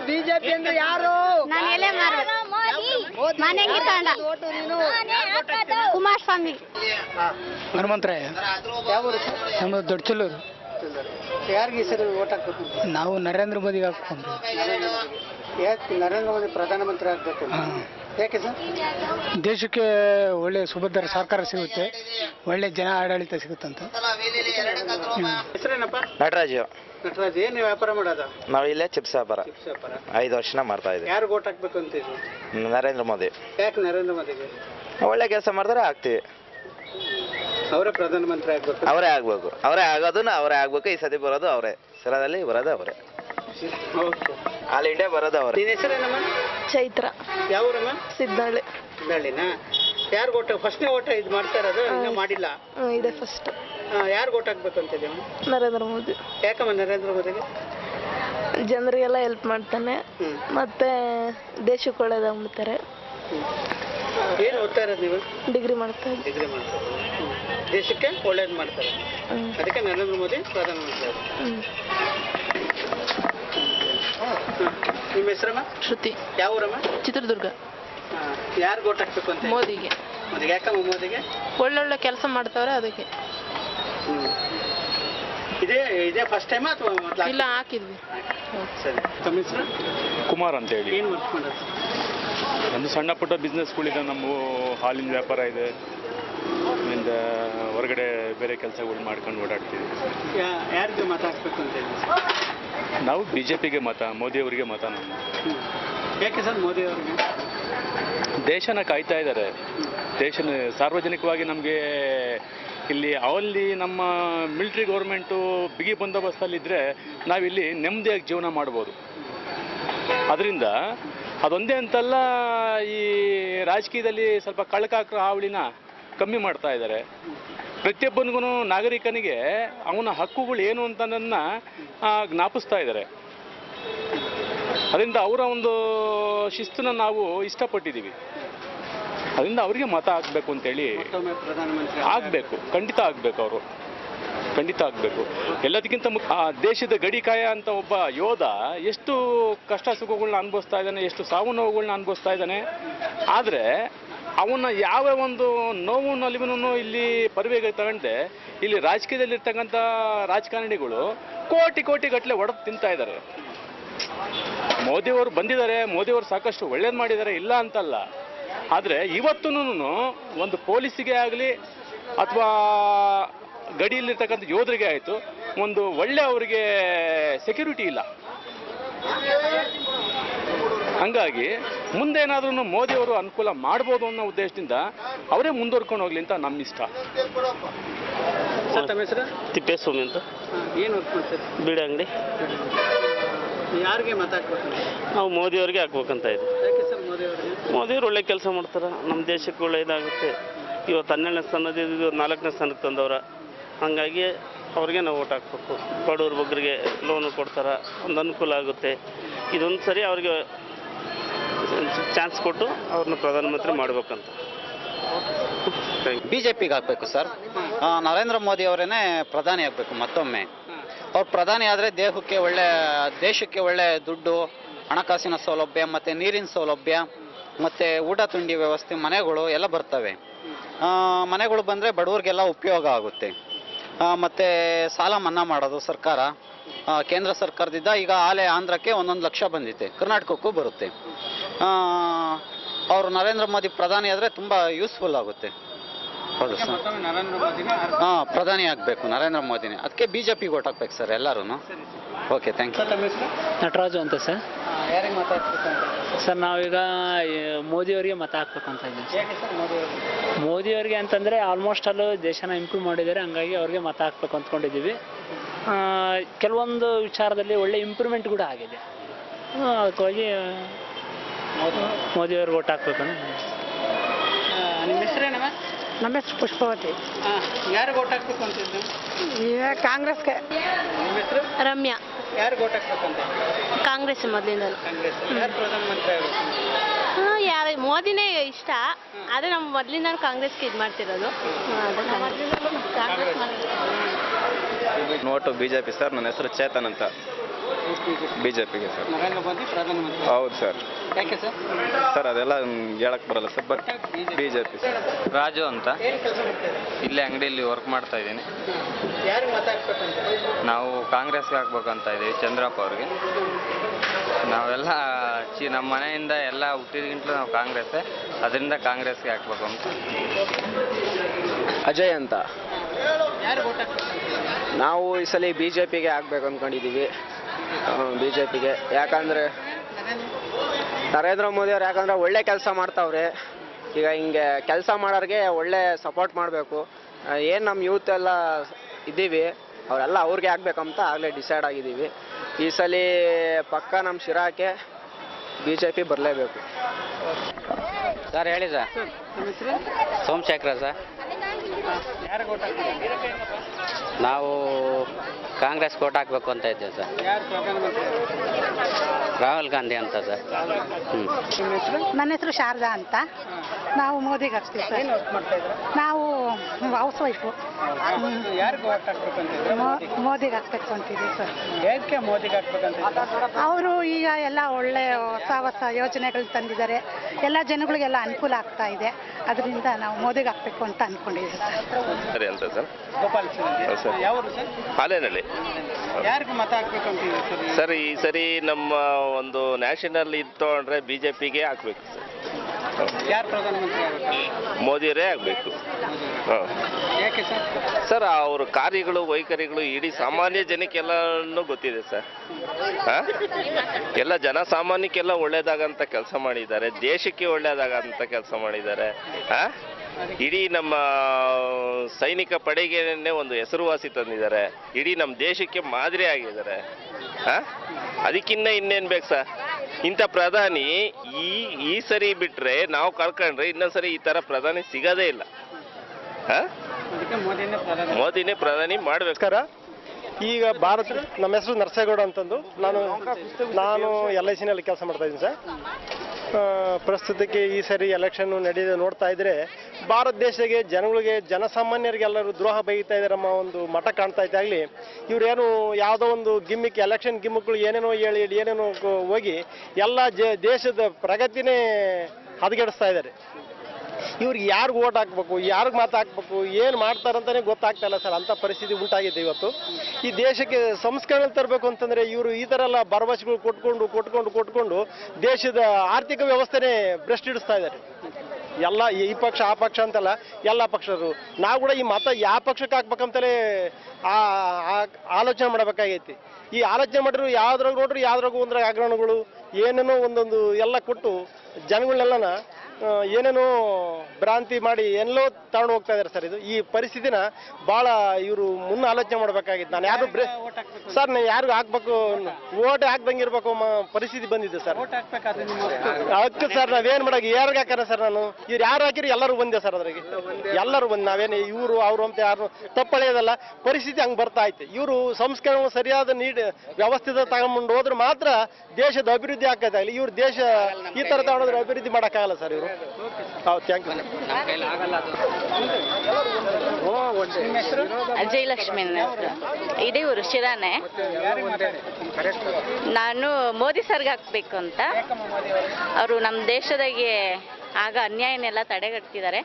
ಬಿಜೆಪಿ ಅಂದ್ರೆ ಯಾರು? ನಾನು ಎಲೆ ಮಾರ ಮನೆಗೆ ತಾಂಡ. ಕುಮಾರಸ್ವಾಮಿ. ಹನುಮಂತರಾಯ? ನಮ್ಮದು ದೊಡ್ಡ ಚೆಲ್ಲೂರು ಯಾರಿಗೆ ಸರ್ ಸರಿ ಓಟ್ ಹಾಕ್ಬೇಕು? ನಾವು ನರೇಂದ್ರ ಮೋದಿಗೆ ಹಾಕ್ಕೊಂಡು ಯಾಕೆ ನರೇಂದ್ರ ಮೋದಿ ಪ್ರಧಾನಮಂತ್ರಿ ಆಗಬೇಕು ಯಾಕೆ ಸರ್? ದೇಶಕ್ಕೆ ಒಳ್ಳೆ ಸುಭದ್ರ ಸರ್ಕಾರ ಸಿಗುತ್ತೆ ಒಳ್ಳೆ ಜನ ಆಡಳಿತ ಸಿಗುತ್ತಂತ ಹೆಸರೇನಪ್ಪ? ನಟರಾಜು. ನಟರಾಜ್ ಏನು ವ್ಯಾಪಾರ ಮಾಡೋದು? ನಾವು ಇಲ್ಲೇ ಚಿಪ್ಸ್ ವ್ಯಾಪಾರ. ಚಿಪ್ಸ್ ವ್ಯಾಪಾರ. ಐದು ವರ್ಷನ ಮಾಡ್ತಾ ಇದ್ದೀವಿ ಯಾರು ಓಟ್ ಹಾಕ್ಬೇಕು ಅಂತ ನರೇಂದ್ರ ಮೋದಿ. ಯಾಕೆ ನರೇಂದ್ರ ಮೋದಿಗೆ? ಒಳ್ಳೆ ಕೆಲಸ ಮಾಡಿದ್ರೆ ಆಗ್ತೀವಿ. ಅವರೇ ಪ್ರಧಾನಮಂತ್ರಿ ಆಗ್ಬೇಕು? ಅವರೇ ಆಗ್ಬೇಕು. ಅವರೇ ಆಗೋದನ್ನ ಅವರೇ ಆಗ್ಬೇಕು. ಈ ಸತಿ ಬರೋದು ಅವರೇ. ಸರದಲ್ಲಿ ಬರೋದು ಅವರೇ. ಓಕೆ ಆಲ್ ಇಂಡಿಯಾ ಬರೋದು ಅವರೇ. ನಿನ್ನ ಹೆಸರೇನಮ್ಮ? ಚೈತ್ರ. ಯಾವ ಊರಮ್ಮ ಸಿದ್ದಾಳೆ. ಯಾರ್ ಯಾರು ಫಸ್ಟ್ ಫಸ್ಟ್ನೇ ಓಟ ಇದು ಮಾಡ್ತಾ ಇರೋದು? ಇನ್ನೂ ಮಾಡಿಲ್ಲ? ಇದೆ ಫಸ್ಟ್ ಯಾರು ಓಟ್ ಹಾಕ್ಬೇಕು ಅಂತಿದ್ದೀವಿ ನರೇಂದ್ರ ಮೋದಿ. ಯಾಕಮ್ಮ ನರೇಂದ್ರ ಮೋದಿಗೆ? ಜನರಿಗೆಲ್ಲ ಹೆಲ್ಪ್ ಮಾಡ್ತಾನೆ. ಹ್ಮ್. ಮತ್ತೆ ದೇಶಕ್ಕೆ ಒಳ್ಳೇದಾಗ್ಬಿಡ್ತಾರೆ ಏನು ಓದ್ತಾ ಇರೋದು ನೀವು? ಡಿಗ್ರಿ ಮಾಡ್ತಾ ಇದ್ದೆ. ಡಿಗ್ರಿ ಮಾಡ್ತಾರೆ ದೇಶಕ್ಕೆ ಒಳ್ಳೇದು ಮಾಡ್ತಾರೆ. ಅದಕ್ಕೆ ನರೇಂದ್ರ ಮೋದಿ ಪ್ರಧಾನಮಂತ್ರಿ. ಹ್ಮ್. ನಿಮ್ಮ ಹೆಸರಮ್ಮ? ಶ್ರುತಿ. ಯಾವ ಊರಮ್ಮ? ಚಿತ್ರದುರ್ಗ. ಯಾರು ಓಟ್ ಹಾಕ್ಬೇಕು ಅಂತ ಮೋದಿಗೆ. ಮೋದಿಗೆ. ಯಾಕಮ್ಮ ಮೋದಿಗೆ? ಒಳ್ಳೊಳ್ಳೆ ಕೆಲಸ ಮಾಡ್ತಾವ್ರೆ ಅದಕ್ಕೆ. ಇದೇ ಇದೇ ಫಸ್ಟ್ ಟೈಮ್ ಅಥವಾ ಇಲ್ಲ ಹಾಕಿದ್ವಿ. ಸರಿ. ತಮ್ಮ ಹೆಸರು? ಕುಮಾರ್ ಅಂತ ಹೇಳಿ. ಏನು ವರ್ಕ್ ಮಾಡೋದು? ಒಂದು ಸಣ್ಣ ಪುಟ್ಟ ಬಿಸ್ನೆಸ್ಗಳಿದೆ ನಮ್ಮ ಹಾಲಿನ ವ್ಯಾಪಾರ ಇದೆ. ಆಮೇಲೆ ಹೊರಗಡೆ ಬೇರೆ ಕೆಲಸಗಳು ಮಾಡ್ಕೊಂಡು ಓಡಾಡ್ತೀವಿ ಯಾರಿಗೆ ಮತ ಹಾಕ್ಬೇಕು ಅಂತ ಹೇಳಿ? ನಾವು ಬಿ ಜೆ ಪಿಗೆ ಮತ ಮೋದಿಯವರಿಗೆ ಮತ. ಯಾಕೆ ಸರ್ ಮೋದಿ ಅವರಿಗೆ? ದೇಶನ ಕಾಯ್ತಾ ಇದ್ದಾರೆ. ದೇಶನ ಸಾರ್ವಜನಿಕವಾಗಿ ನಮಗೆ ಇಲ್ಲಿ ಅವಲ್ಲಿ ನಮ್ಮ ಮಿಲಿಟ್ರಿ ಗೌರ್ಮೆಂಟು ಬಿಗಿ ಬಂದೋಬಸ್ತಲ್ಲಿದ್ದರೆ ನಾವಿಲ್ಲಿ ನೆಮ್ಮದಿಯಾಗಿ ಜೀವನ ಮಾಡ್ಬೋದು. ಅದರಿಂದ ಅದೊಂದೇ ಅಂತಲ್ಲ ಈ ರಾಜಕೀಯದಲ್ಲಿ ಸ್ವಲ್ಪ ಕಳಕಾಕ್ರ ಹಾವಳಿನ ಕಮ್ಮಿ ಮಾಡ್ತಾ ಇದ್ದಾರೆ. ಪ್ರತಿಯೊಬ್ಬನಿಗೂ ನಾಗರಿಕನಿಗೆ ಅವನ ಹಕ್ಕುಗಳು ಏನು ಅಂತ ನನ್ನ ಜ್ಞಾಪಿಸ್ತಾ ಇದ್ದಾರೆ. ಅದರಿಂದ ಅವರ ಒಂದು ಶಿಸ್ತನ್ನು ನಾವು ಇಷ್ಟಪಟ್ಟಿದ್ದೀವಿ. ಅದರಿಂದ ಅವರಿಗೆ ಮತ ಆಗಬೇಕು ಅಂತೇಳಿ ಆಗಬೇಕು. ಖಂಡಿತ ಆಗಬೇಕು ಅವರು. ಖಂಡಿತ ಆಗಬೇಕು. ಎಲ್ಲದಕ್ಕಿಂತ ಮುಖ್ಯ ಆ ದೇಶದ ಗಡಿಕಾಯ ಅಂತ ಒಬ್ಬ ಯೋಧ ಎಷ್ಟು ಕಷ್ಟ ಸುಖಗಳನ್ನ ಅನುಭವಿಸ್ತಾ ಇದ್ದಾನೆ ಎಷ್ಟು ಸಾವು ನೋವುಗಳನ್ನ ಅನುಭವಿಸ್ತಾ ಇದ್ದಾನೆ. ಆದರೆ ಅವನ ಯಾವ ಒಂದು ನೋವು ನಲಿವನೂ ಇಲ್ಲಿ ಪರಿವೇಗ ತಗೊಂಡೆ. ಇಲ್ಲಿ ರಾಜಕೀಯದಲ್ಲಿರ್ತಕ್ಕಂಥ ರಾಜಕಾರಣಿಗಳು ಕೋಟಿ ಕೋಟಿ ಗಟ್ಟಲೆ ಒಡೆದು ತಿಂತಾ ಇದ್ದಾರೆ. ಮೋದಿಯವರು ಬಂದಿದ್ದಾರೆ ಮೋದಿಯವರು ಸಾಕಷ್ಟು ಒಳ್ಳೇದು ಮಾಡಿದ್ದಾರೆ, ಇಲ್ಲ ಅಂತಲ್ಲ. ಆದರೆ ಇವತ್ತೂ ಒಂದು ಪೊಲೀಸಿಗೆ ಆಗಲಿ ಅಥವಾ ಗಡಿಯಲ್ಲಿರ್ತಕ್ಕಂಥ ಯೋಧರಿಗೆ ಆಯಿತು, ಒಂದು ಒಳ್ಳೆ ಅವರಿಗೆ ಸೆಕ್ಯೂರಿಟಿ ಇಲ್ಲ. ಹಂಗಾಗಿ ಮುಂದೇನಾದ್ರೂ ಮೋದಿಯವರು ಅನುಕೂಲ ಮಾಡ್ಬೋದು ಅನ್ನೋ ಉದ್ದೇಶದಿಂದ ಅವರೇ ಮುಂದುವರ್ಕೊಂಡು ಹೋಗ್ಲಿ ಅಂತ ನಮ್ಮ ಇಷ್ಟ. ಸರ್ ತಮ್ಮ ಹೆಸರು? ತಿಪ್ಪೇಸ್ವಾಮಿ ಅಂತ. ಏನು ಬೀಡಿ ಅಂಗಡಿ. ಯಾರಿಗೆ ಮಾತಾಡ್ಬೇಕು ನಾವು ಅಂತ? ನಾವು ಮೋದಿಯವ್ರಿಗೆ ಹಾಕ್ಬೇಕಂತ ಇದೆ ಯಾಕೆ ಸರ್ ಮೋದಿ ಅವರು ಮೋದಿಯವ್ರು ಒಳ್ಳೆ ಕೆಲಸ ಮಾಡ್ತಾರೆ. ನಮ್ಮ ದೇಶಕ್ಕೆ ಒಳ್ಳೆಯದಾಗುತ್ತೆ ಇವತ್ತು ಹನ್ನೆರಡನೇ ಸ್ಥಾನದಿಂದ ನಾಲ್ಕನೇ ಸ್ಥಾನಕ್ಕೆ ತಂದವರ. ಹಾಗಾಗಿ ಅವ್ರಿಗೆ ನಾವು ಓಟ್ ಹಾಕ್ಬೇಕು. ಬಡವ್ರ ಬಗ್ಗರಿಗೆ ಲೋನು ಕೊಡ್ತಾರೆ. ಒಂದು ಅನುಕೂಲ ಆಗುತ್ತೆ. ಇದೊಂದು ಸರಿ ಅವ್ರಿಗೆ ಚಾನ್ಸ್ ಕೊಟ್ಟು ಅವ್ರನ್ನ ಪ್ರಧಾನಮಂತ್ರಿ ಮಾಡ್ಬೇಕಂತ. ಬಿ ಜೆ ಪಿಗೆ ಹಾಕಬೇಕು ಸರ್. ನರೇಂದ್ರ ಮೋದಿ ಅವರೇನೆ ಪ್ರಧಾನಿ ಆಗಬೇಕು ಮತ್ತೊಮ್ಮೆ. ಅವ್ರು ಪ್ರಧಾನಿ ಆದರೆ ದೇಹಕ್ಕೆ ಒಳ್ಳೆ, ದೇಶಕ್ಕೆ ಒಳ್ಳೆ ದುಡ್ಡು, ಹಣಕಾಸಿನ ಸೌಲಭ್ಯ, ಮತ್ತು ನೀರಿನ ಸೌಲಭ್ಯ, ಮತ್ತು ಊಟ, ತಿಂಡಿ ವ್ಯವಸ್ಥೆ, ಮನೆಗಳು ಎಲ್ಲ ಬರ್ತವೆ. ಮನೆಗಳು ಬಂದರೆ ಬಡವರಿಗೆಲ್ಲ ಉಪಯೋಗ ಆಗುತ್ತೆ. ಮತ್ತೆ ಸಾಲ ಮನ್ನಾ ಮಾಡೋದು ಸರ್ಕಾರ. ಕೇಂದ್ರ ಸರ್ಕಾರದಿಂದ ಈಗ ಆಲೆ ಆಂಧ್ರಕ್ಕೆ ಒಂದೊಂದು ಲಕ್ಷ ಬಂದಿದೆ. ಕರ್ನಾಟಕಕ್ಕೂ ಬರುತ್ತೆ. ಅವರು ನರೇಂದ್ರ ಮೋದಿ ಪ್ರಧಾನಿ ಆದರೆ ತುಂಬ ಯೂಸ್ಫುಲ್ ಆಗುತ್ತೆ. ಹೌದು ಸರ್. ಹಾಂ ಪ್ರಧಾನಿ ಆಗಬೇಕು ನರೇಂದ್ರ ಮೋದಿನೇ. ಅದಕ್ಕೆ ಬಿ ಜೆ ಪಿಗೆ ಓಟ್ ಹಾಕ್ಬೇಕು ಸರ್ ಎಲ್ಲರೂ ಓಕೆ ಥ್ಯಾಂಕ್ ಯು ನಟರಾಜು ಅಂತ ಸರ್. ಯಾರಿಗೆ ಮತ ಹಾಕ್ಬೇಕು ಅಂತ ಸರ್ ನಾವೀಗ ಮೋದಿಯವರಿಗೆ ಮತ ಹಾಕ್ಬೇಕು ಅಂತ ಇದ್ದೀವಿ ಸರ್. ಯಾಕೆ ಸರ್ ಮೋದಿ ಅವರಿಗೆ ಮೋದಿಯವರಿಗೆ ಅಂತಂದರೆ ಆಲ್ಮೋಸ್ಟ್ ಅಲ್ಲೂ ದೇಶನ ಇಂಪ್ರೂವ್ ಮಾಡಿದ್ದಾರೆ ಹಂಗಾಗಿ ಅವ್ರಿಗೆ ಮತ ಹಾಕ್ಬೇಕು ಅಂದ್ಕೊಂಡಿದ್ದೀವಿ. ಆ, ಕೆಲವೊಂದು ವಿಚಾರದಲ್ಲಿ ಒಳ್ಳೆ ಇಂಪ್ರೂವ್ಮೆಂಟ್ ಕೂಡ ಆಗಿದೆ. ಆ, ಅದಕ್ಕಾಗಿ ಮೋದಿಯವ್ರಿಗೆ ಓಟ್ ಹಾಕ್ಬೇಕು ನಿಮ್ಮ ಹೆಸರು ಪುಷ್ಪವತಿ. ಯಾರಿಗೆ ಓಟ್ ಹಾಕ್ಬೇಕು ಅಂತಿದ್ದು? ಈಗ ಕಾಂಗ್ರೆಸ್ಗೆ. ನಿಮ್ಮ ಹೆಸರು? ರಮ್ಯಾ. ಯಾರಿಗೆ ಓಟ್ ಹಾಕ್ಬೇಕು ಕಾಂಗ್ರೆಸ್ ಮೊದಲಿಂದ ಕಾಂಗ್ರೆಸ್. ಯಾರು ಪ್ರಧಾನಮಂತ್ರಿ ಆಗಬೇಕು? ಯಾರು ಮೋದಿನೇ ಇಷ್ಟ. ಆದರೆ ನಮ್ಮ ಮೊದಲಿಂದ ಕಾಂಗ್ರೆಸ್ಗೆ ಇದು ಮಾಡ್ತಿರೋದು. ನೋಟು ಬಿ ಜೆ ಪಿ ಸರ್ ನನ್ನ ಹೆಸರು ಚೇತನ್ ಅಂತ. ಬಿ ಜೆ ಪಿಗೆ ಸರ್. ನರೇಂದ್ರ ಮೋದಿ ಪ್ರಧಾನಮಂತ್ರಿ. ಹೌದು ಸರ್. ಯಾಕೆ ಸರ್? ಸರ್ ಅದೆಲ್ಲ ಹೇಳಕ್ ಬರಲ್ಲ sir but B J P sir. Raju ಅಂತ. ಏನು ಕೆಲಸ ಮಾಡ್ತಾರೆ ಇಲ್ಲೇ ಅಂಗಡಿಯಲ್ಲಿ ವರ್ಕ್ ಮಾಡ್ತಾ ಇದ್ದೀನಿ. ಯಾರಿಗೆ ಮತ ಹಾಕ್ಬೇಕು ಅಂತ ನಾವು ಕಾಂಗ್ರೆಸ್ಗೆ ಹಾಕ್ಬೇಕಂತ ಇದ್ದೀವಿ ಚಂದ್ರಪ್ಪ ಅವ್ರಿಗೆ. ನಾವೆಲ್ಲ ಚಿ ನಮ್ಮ ಮನೆಯಿಂದ ಎಲ್ಲ ಹುಟ್ಟಿದ್ಗಿಂತಲೂ ನಾವು ಕಾಂಗ್ರೆಸ್ಸೇ. ಅದರಿಂದ ಕಾಂಗ್ರೆಸ್ಗೆ ಹಾಕ್ಬೇಕು ಅಂತ. ಅಜಯ್ ಅಂತ. ಯಾರಿಗೆ ಓಟ್ ಹಾಕ್ಬೇಕು? ನಾವು ಈ ಸಲ ಬಿ ಜೆ ಪಿಗೆ ಹಾಕ್ಬೇಕು ಅಂದ್ಕೊಂಡಿದ್ದೀವಿ ಬಿ ಜೆ ಪಿಗೆ ಯಾಕಂದರೆ ನರೇಂದ್ರ ಮೋದಿ ಅವ್ರು ಯಾಕಂದರೆ ಒಳ್ಳೆ ಕೆಲಸ ಮಾಡ್ತಾವ್ರೆ. ಈಗ ಹಿಂಗೆ ಕೆಲಸ ಮಾಡೋರಿಗೆ ಒಳ್ಳೆ ಸಪೋರ್ಟ್ ಮಾಡಬೇಕು. ಏನು ನಮ್ಮ ಯೂತ್ ಎಲ್ಲ ಇದ್ದೀವಿ ಅವರೆಲ್ಲ ಅವ್ರಿಗೆ ಆಗ್ಬೇಕಂತ ಆಗಲೇ ಡಿಸೈಡ್ ಆಗಿದ್ದೀವಿ ಈ ಸಲ ಪಕ್ಕ ನಮ್ಮ ಶಿರಾಕ್ಕೆ ಬಿ ಜೆ ಪಿ ಬರಲೇಬೇಕು ಸರ್ ಹೇಳಿ ಸರ್ ಸೋಮಶೇಖರ ಸರ್ ನಾವು ಕಾಂಗ್ರೆಸ್ ಕೋಟ್ ಹಾಕ್ಬೇಕು ಅಂತ ಇದ್ದೇವೆ ಸರ್. ರಾಹುಲ್ ಗಾಂಧಿ ಅಂತ ಸರ್. ಹ್ಞೂ ಹೆಸರು? ನನ್ನ ಹೆಸರು ಶಾರದಾ ಅಂತ. ನಾವು ಮೋದಿಗೆ ಹಾಕ್ತೀವಿ ಸರ್. ನಾವು ಹೌಸ್ ವೈಫು? ಮೋದಿಗೆ? ಹಾಕ್ಬೇಕು ಅಂತಿದ್ದೀವಿ ಸರ್. ಯಾಕೆ ಮೋದಿಗೆ ಹಾಕ್ಬೇಕಂತ ಅವರು ಈಗ ಎಲ್ಲ ಒಳ್ಳೆ ಹೊಸ ಹೊಸ ಯೋಜನೆಗಳು ತಂದಿದ್ದಾರೆ. ಎಲ್ಲ ಜನಗಳಿಗೆಲ್ಲ ಅನುಕೂಲ ಆಗ್ತಾ ಇದೆ. ಅದರಿಂದ ನಾವು ಮೋದಿಗೆ ಹಾಕ್ಬೇಕು ಅಂತ ಅನ್ಕೊಂಡಿದ್ದೀವಿ ಸರ್. ಸರಿ ಅಂತ ಸರ್. ಗೋಪಾಲ್ ಸಿಂಗ್ ಸರ್. ಯಾವ ಸರ್? ಹಾಲೇನಹಳ್ಳಿ ಯಾರಿಗೆ ಮತ ಹಾಕ್ಬೇಕು ಅಂತ ಸರ್? ಸರ್ ಈ ಸರಿ ನಮ್ಮ ಒಂದು ನ್ಯಾಷನಲ್ ಇತ್ತು ಅಂದ್ರೆ ಬಿ ಜೆ ಪಿಗೆ ಹಾಕ್ಬೇಕು ಸರ್. ಯಾರು ಪ್ರಧಾನಮಂತ್ರಿ ಆಗ್ಬೇಕು? ಮೋದಿಯವರೇ ಆಗಬೇಕು. ಹಾಂ. ಯಾಕೆ ಸರ್? ಸರ್ ಅವ್ರ ಕಾರ್ಯಗಳು ವೈಖರಿಗಳು ಇಡೀ ಸಾಮಾನ್ಯ ಜನಕ್ಕೆಲ್ಲನೂ ಗೊತ್ತಿದೆ ಸರ್. ಹಾಂ? ಎಲ್ಲ ಜನಸಾಮಾನ್ಯಕ್ಕೆಲ್ಲ ಒಳ್ಳೇದಾಗಂತ ಕೆಲಸ ಮಾಡಿದ್ದಾರೆ. ದೇಶಕ್ಕೆ ಒಳ್ಳೇದಾಗಂತ ಕೆಲಸ ಮಾಡಿದ್ದಾರೆ. ಹಾಂ? ಇಡೀ ನಮ್ಮ ಸೈನಿಕ ಪಡೆಗೇನೆ ಒಂದು ಹೆಸರುವಾಸಿ ತಂದಿದ್ದಾರೆ. ಇಡೀ ನಮ್ಮ ದೇಶಕ್ಕೆ ಮಾದರಿ ಆಗಿದ್ದಾರೆ? ಅದಕ್ಕಿನ್ನ ಇನ್ನೇನ್ ಬೇಕು ಸರ್? ಇಂಥ ಪ್ರಧಾನಿ ಈ ಈ ಸರಿ ಬಿಟ್ರೆ ನಾವು ಕಳ್ಕೊಂಡ್ರೆ ಇನ್ನೊಂದ್ಸರಿ ಈ ತರ ಪ್ರಧಾನಿ ಸಿಗೋದೇ ಇಲ್ಲ. ಮೋದಿನೇ ಪ್ರಧಾನಿ. ಮೋದಿನೇ ಪ್ರಧಾನಿ ಮಾಡ್ಬೇಕು. ನಮಸ್ಕಾರ. ಈಗ ಭಾರತ, ನಮ್ಮ ಹೆಸರು ನರಸೇಗೌಡ ಅಂತಂದು. ನಾನು ನಾನು ಎಲ್ ಐ ಸಿನಲ್ಲಿ ಕೆಲಸ ಮಾಡ್ತಾ ಇದ್ದೀನಿ ಸರ್. ಪ್ರಸ್ತುತಕ್ಕೆ ಈ ಸರಿ ಎಲೆಕ್ಷನ್ ನಡೆಯೋದು ನೋಡ್ತಾ ಇದ್ರೆ ಭಾರತ ದೇಶಕ್ಕೆ ಜನಗಳಿಗೆ ಜನಸಾಮಾನ್ಯರಿಗೆ ಎಲ್ಲರೂ ದ್ರೋಹ ಬೈತಾ ಇದ್ದಾರೆ ನಮ್ಮ ಒಂದು ಮಠ ಕಾಣ್ತಾ ಇದ್ದೆ ಆಗಲಿ, ಇವರೇನು ಯಾವುದೋ ಒಂದು ಗಿಮ್ಮಿಕ್ ಎಲೆಕ್ಷನ್ ಗಿಮ್ಮಿಕ್ಗಳು ಏನೇನೋ ಹೇಳಿ ಹೇಳಿ ಏನೇನೋ ಹೋಗಿ, ಎಲ್ಲ ದೇಶದ ಪ್ರಗತಿನೇ ಹದಗೆಡಿಸ್ತಾ ಇದ್ದಾರೆ. ಇವ್ರಿಗೆ ಯಾರಿಗೆ ಓಟ್ ಹಾಕ್ಬೇಕು, ಯಾರಿಗೆ ಮಾತು ಹಾಕ್ಬೇಕು, ಏನು ಮಾಡ್ತಾರಂತಾನೆ ಗೊತ್ತಾಗ್ತಾ ಇಲ್ಲ ಸರ್. ಅಂಥ ಪರಿಸ್ಥಿತಿ ಉಂಟಾಗಿದೆ ಇವತ್ತು. ಈ ದೇಶಕ್ಕೆ ಸಂಸ್ಕರಣೆ ತರಬೇಕು ಅಂತಂದ್ರೆ ಇವರು ಈ ಥರ ಎಲ್ಲ ಭರವಸೆಗಳು ಕೊಟ್ಕೊಂಡು ಕೊಟ್ಕೊಂಡು ಕೊಟ್ಕೊಂಡು ದೇಶದ ಆರ್ಥಿಕ ವ್ಯವಸ್ಥೆನೇ ಭ್ರಷ್ಟ ಹಿಡಿಸ್ತಾ ಇದ್ದಾರೆ. ಎಲ್ಲ ಈ ಪಕ್ಷ, ಆ ಪಕ್ಷ ಅಂತಲ್ಲ, ಎಲ್ಲ ಪಕ್ಷರು ನಾವು ಕೂಡ ಈ ಮತ ಯಾವ ಪಕ್ಷಕ್ಕೆ ಹಾಕ್ಬೇಕಂತಲೇ ಆ ಆಲೋಚನೆ ಮಾಡಬೇಕಾಗೈತಿ. ಈ ಆಲೋಚನೆ ಮಾಡಿದ್ರು ಯಾವ್ದ್ರಾಗ ನೋಡ್ರಿ ಯಾವ್ದ್ರಾಗ ಒಂದ್ರಾಗ ಹಗರಣಗಳು ಏನೇನೋ ಒಂದೊಂದು ಎಲ್ಲ ಕೊಟ್ಟು ಜನಗಳನ್ನೆಲ್ಲನ ಏನೇನೋ ಭ್ರಾಂತಿ ಮಾಡಿ ಎಲ್ಲೋ ತಗೊಂಡು ಹೋಗ್ತಾ ಇದ್ದಾರೆ ಸರ್ ಇದು. ಈ ಪರಿಸ್ಥಿತಿನ ಭಾಳ ಇವರು ಮುನ್ನ ಆಲೋಚನೆ ಮಾಡ್ಬೇಕಾಗಿತ್ತು. ನಾನು ಯಾರು ಬ್ರೆ ಸರ್ ನಾನು ಯಾರಿಗೂ ಹಾಕ್ಬೇಕು ಓಟ್ ಹಾಕ್ದಂಗೆ ಇರಬೇಕು ಪರಿಸ್ಥಿತಿ ಬಂದಿದೆ ಸರ್. ಅದಕ್ಕೆ ಸರ್ ನಾವೇನ್ ಮಾಡಕ್ ಯಾರಿಗೆ ಹಾಕಾರ ಸರ್ ನಾನು? ಇವ್ರು ಯಾರು ಹಾಕಿರಿ ಎಲ್ಲರೂ ಬಂದೆ ಸರ್ ಅದ್ರಿಗೆ. ಎಲ್ಲರೂ ಬಂದು ನಾವೇನು ಇವರು ಅವರು ಅಂತ ಯಾರು ತಪ್ಪಳೆಯೋದಲ್ಲ. ಪರಿಸ್ಥಿತಿ ಹಂಗೆ ಬರ್ತಾ ಐತೆ. ಇವರು ಸಂಸ್ಕರಣ ಸರಿಯಾದ ನೀಡ್ ವ್ಯವಸ್ಥಿತ ತಗೊಂಡು ಹೋದ್ರೆ ಮಾತ್ರ ದೇಶದ ಅಭಿವೃದ್ಧಿ ಆಗ್ತದೆ ಇಲ್ಲ ಇವ್ರು ದೇಶ ಈ ತರ ತಗೊಂಡ್ರೆ ಅಭಿವೃದ್ಧಿ ಮಾಡೋಕ್ಕಾಗಲ್ಲ ಸರ್ ಇವರು. ಹೌದು ಥ್ಯಾಂಕ್ ಯು ನಿಮ್ಮ ಹೆಸರು? ಅಜಯಲಕ್ಷ್ಮಿ ನನ್ನ ಹೆಸರು ಇದೇ ಊರು ಶಿರಾನೆ. ನಾನು ಮೋದಿ ಸರ್ಗೆ ಹಾಕ್ಬೇಕು ಅಂತ. ಅವರು ನಮ್ಮ ದೇಶದಾಗೆ ಆಗ ಅನ್ಯಾಯನೆಲ್ಲ ತಡೆಗಟ್ತಿದ್ದಾರೆ.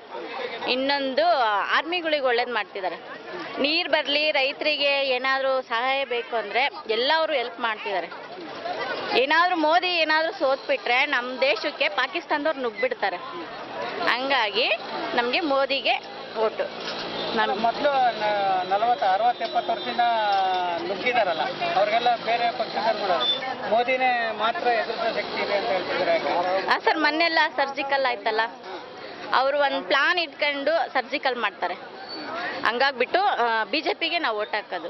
ಇನ್ನೊಂದು ಆರ್ಮಿಗಳಿಗೆ ಒಳ್ಳೇದು ಮಾಡ್ತಿದ್ದಾರೆ. ನೀರು ಬರಲಿ ರೈತರಿಗೆ ಏನಾದರೂ ಸಹಾಯ ಬೇಕು ಅಂದರೆ ಎಲ್ಲವರು ಹೆಲ್ಪ್ ಮಾಡ್ತಿದ್ದಾರೆ. ಏನಾದರೂ ಮೋದಿ ಏನಾದರೂ ಸೋತ್ಬಿಟ್ರೆ ನಮ್ಮ ದೇಶಕ್ಕೆ ಪಾಕಿಸ್ತಾನದವ್ರು ನುಗ್ಬಿಡ್ತಾರೆ. ಹಂಗಾಗಿ ನಮಗೆ ಮೋದಿಗೆ ಓಟು. ನಾನು ಮೊದಲು ನಲವತ್ತು ಅರವತ್ತು ಎಪ್ಪತ್ತು ವರ್ಷದಿಂದ ನುಗ್ಗಿದಾರಲ್ಲ ಅವ್ರಿಗೆಲ್ಲ ಬೇರೆ ಪಕ್ಷದವ್ರು ಮೋದಿನೇ ಮಾತ್ರ ಎದುರಿಸೋ ಶಕ್ತಿ ಇದೆ ಅಂತ ಹೇಳ್ತಿದ್ದಾರೆ ಹಾಂ ಸರ್ ಮೊನ್ನೆಲ್ಲ ಸರ್ಜಿಕಲ್ ಆಯ್ತಲ್ಲ. ಅವರು ಒಂದು ಪ್ಲಾನ್ ಇಟ್ಕೊಂಡು ಸರ್ಜಿಕಲ್ ಮಾಡ್ತಾರೆ. ಹಂಗಾಗ್ಬಿಟ್ಟು ಬಿ ಜೆ ಪಿಗೆ ನಾವು ಓಟ್ ಹಾಕೋದು.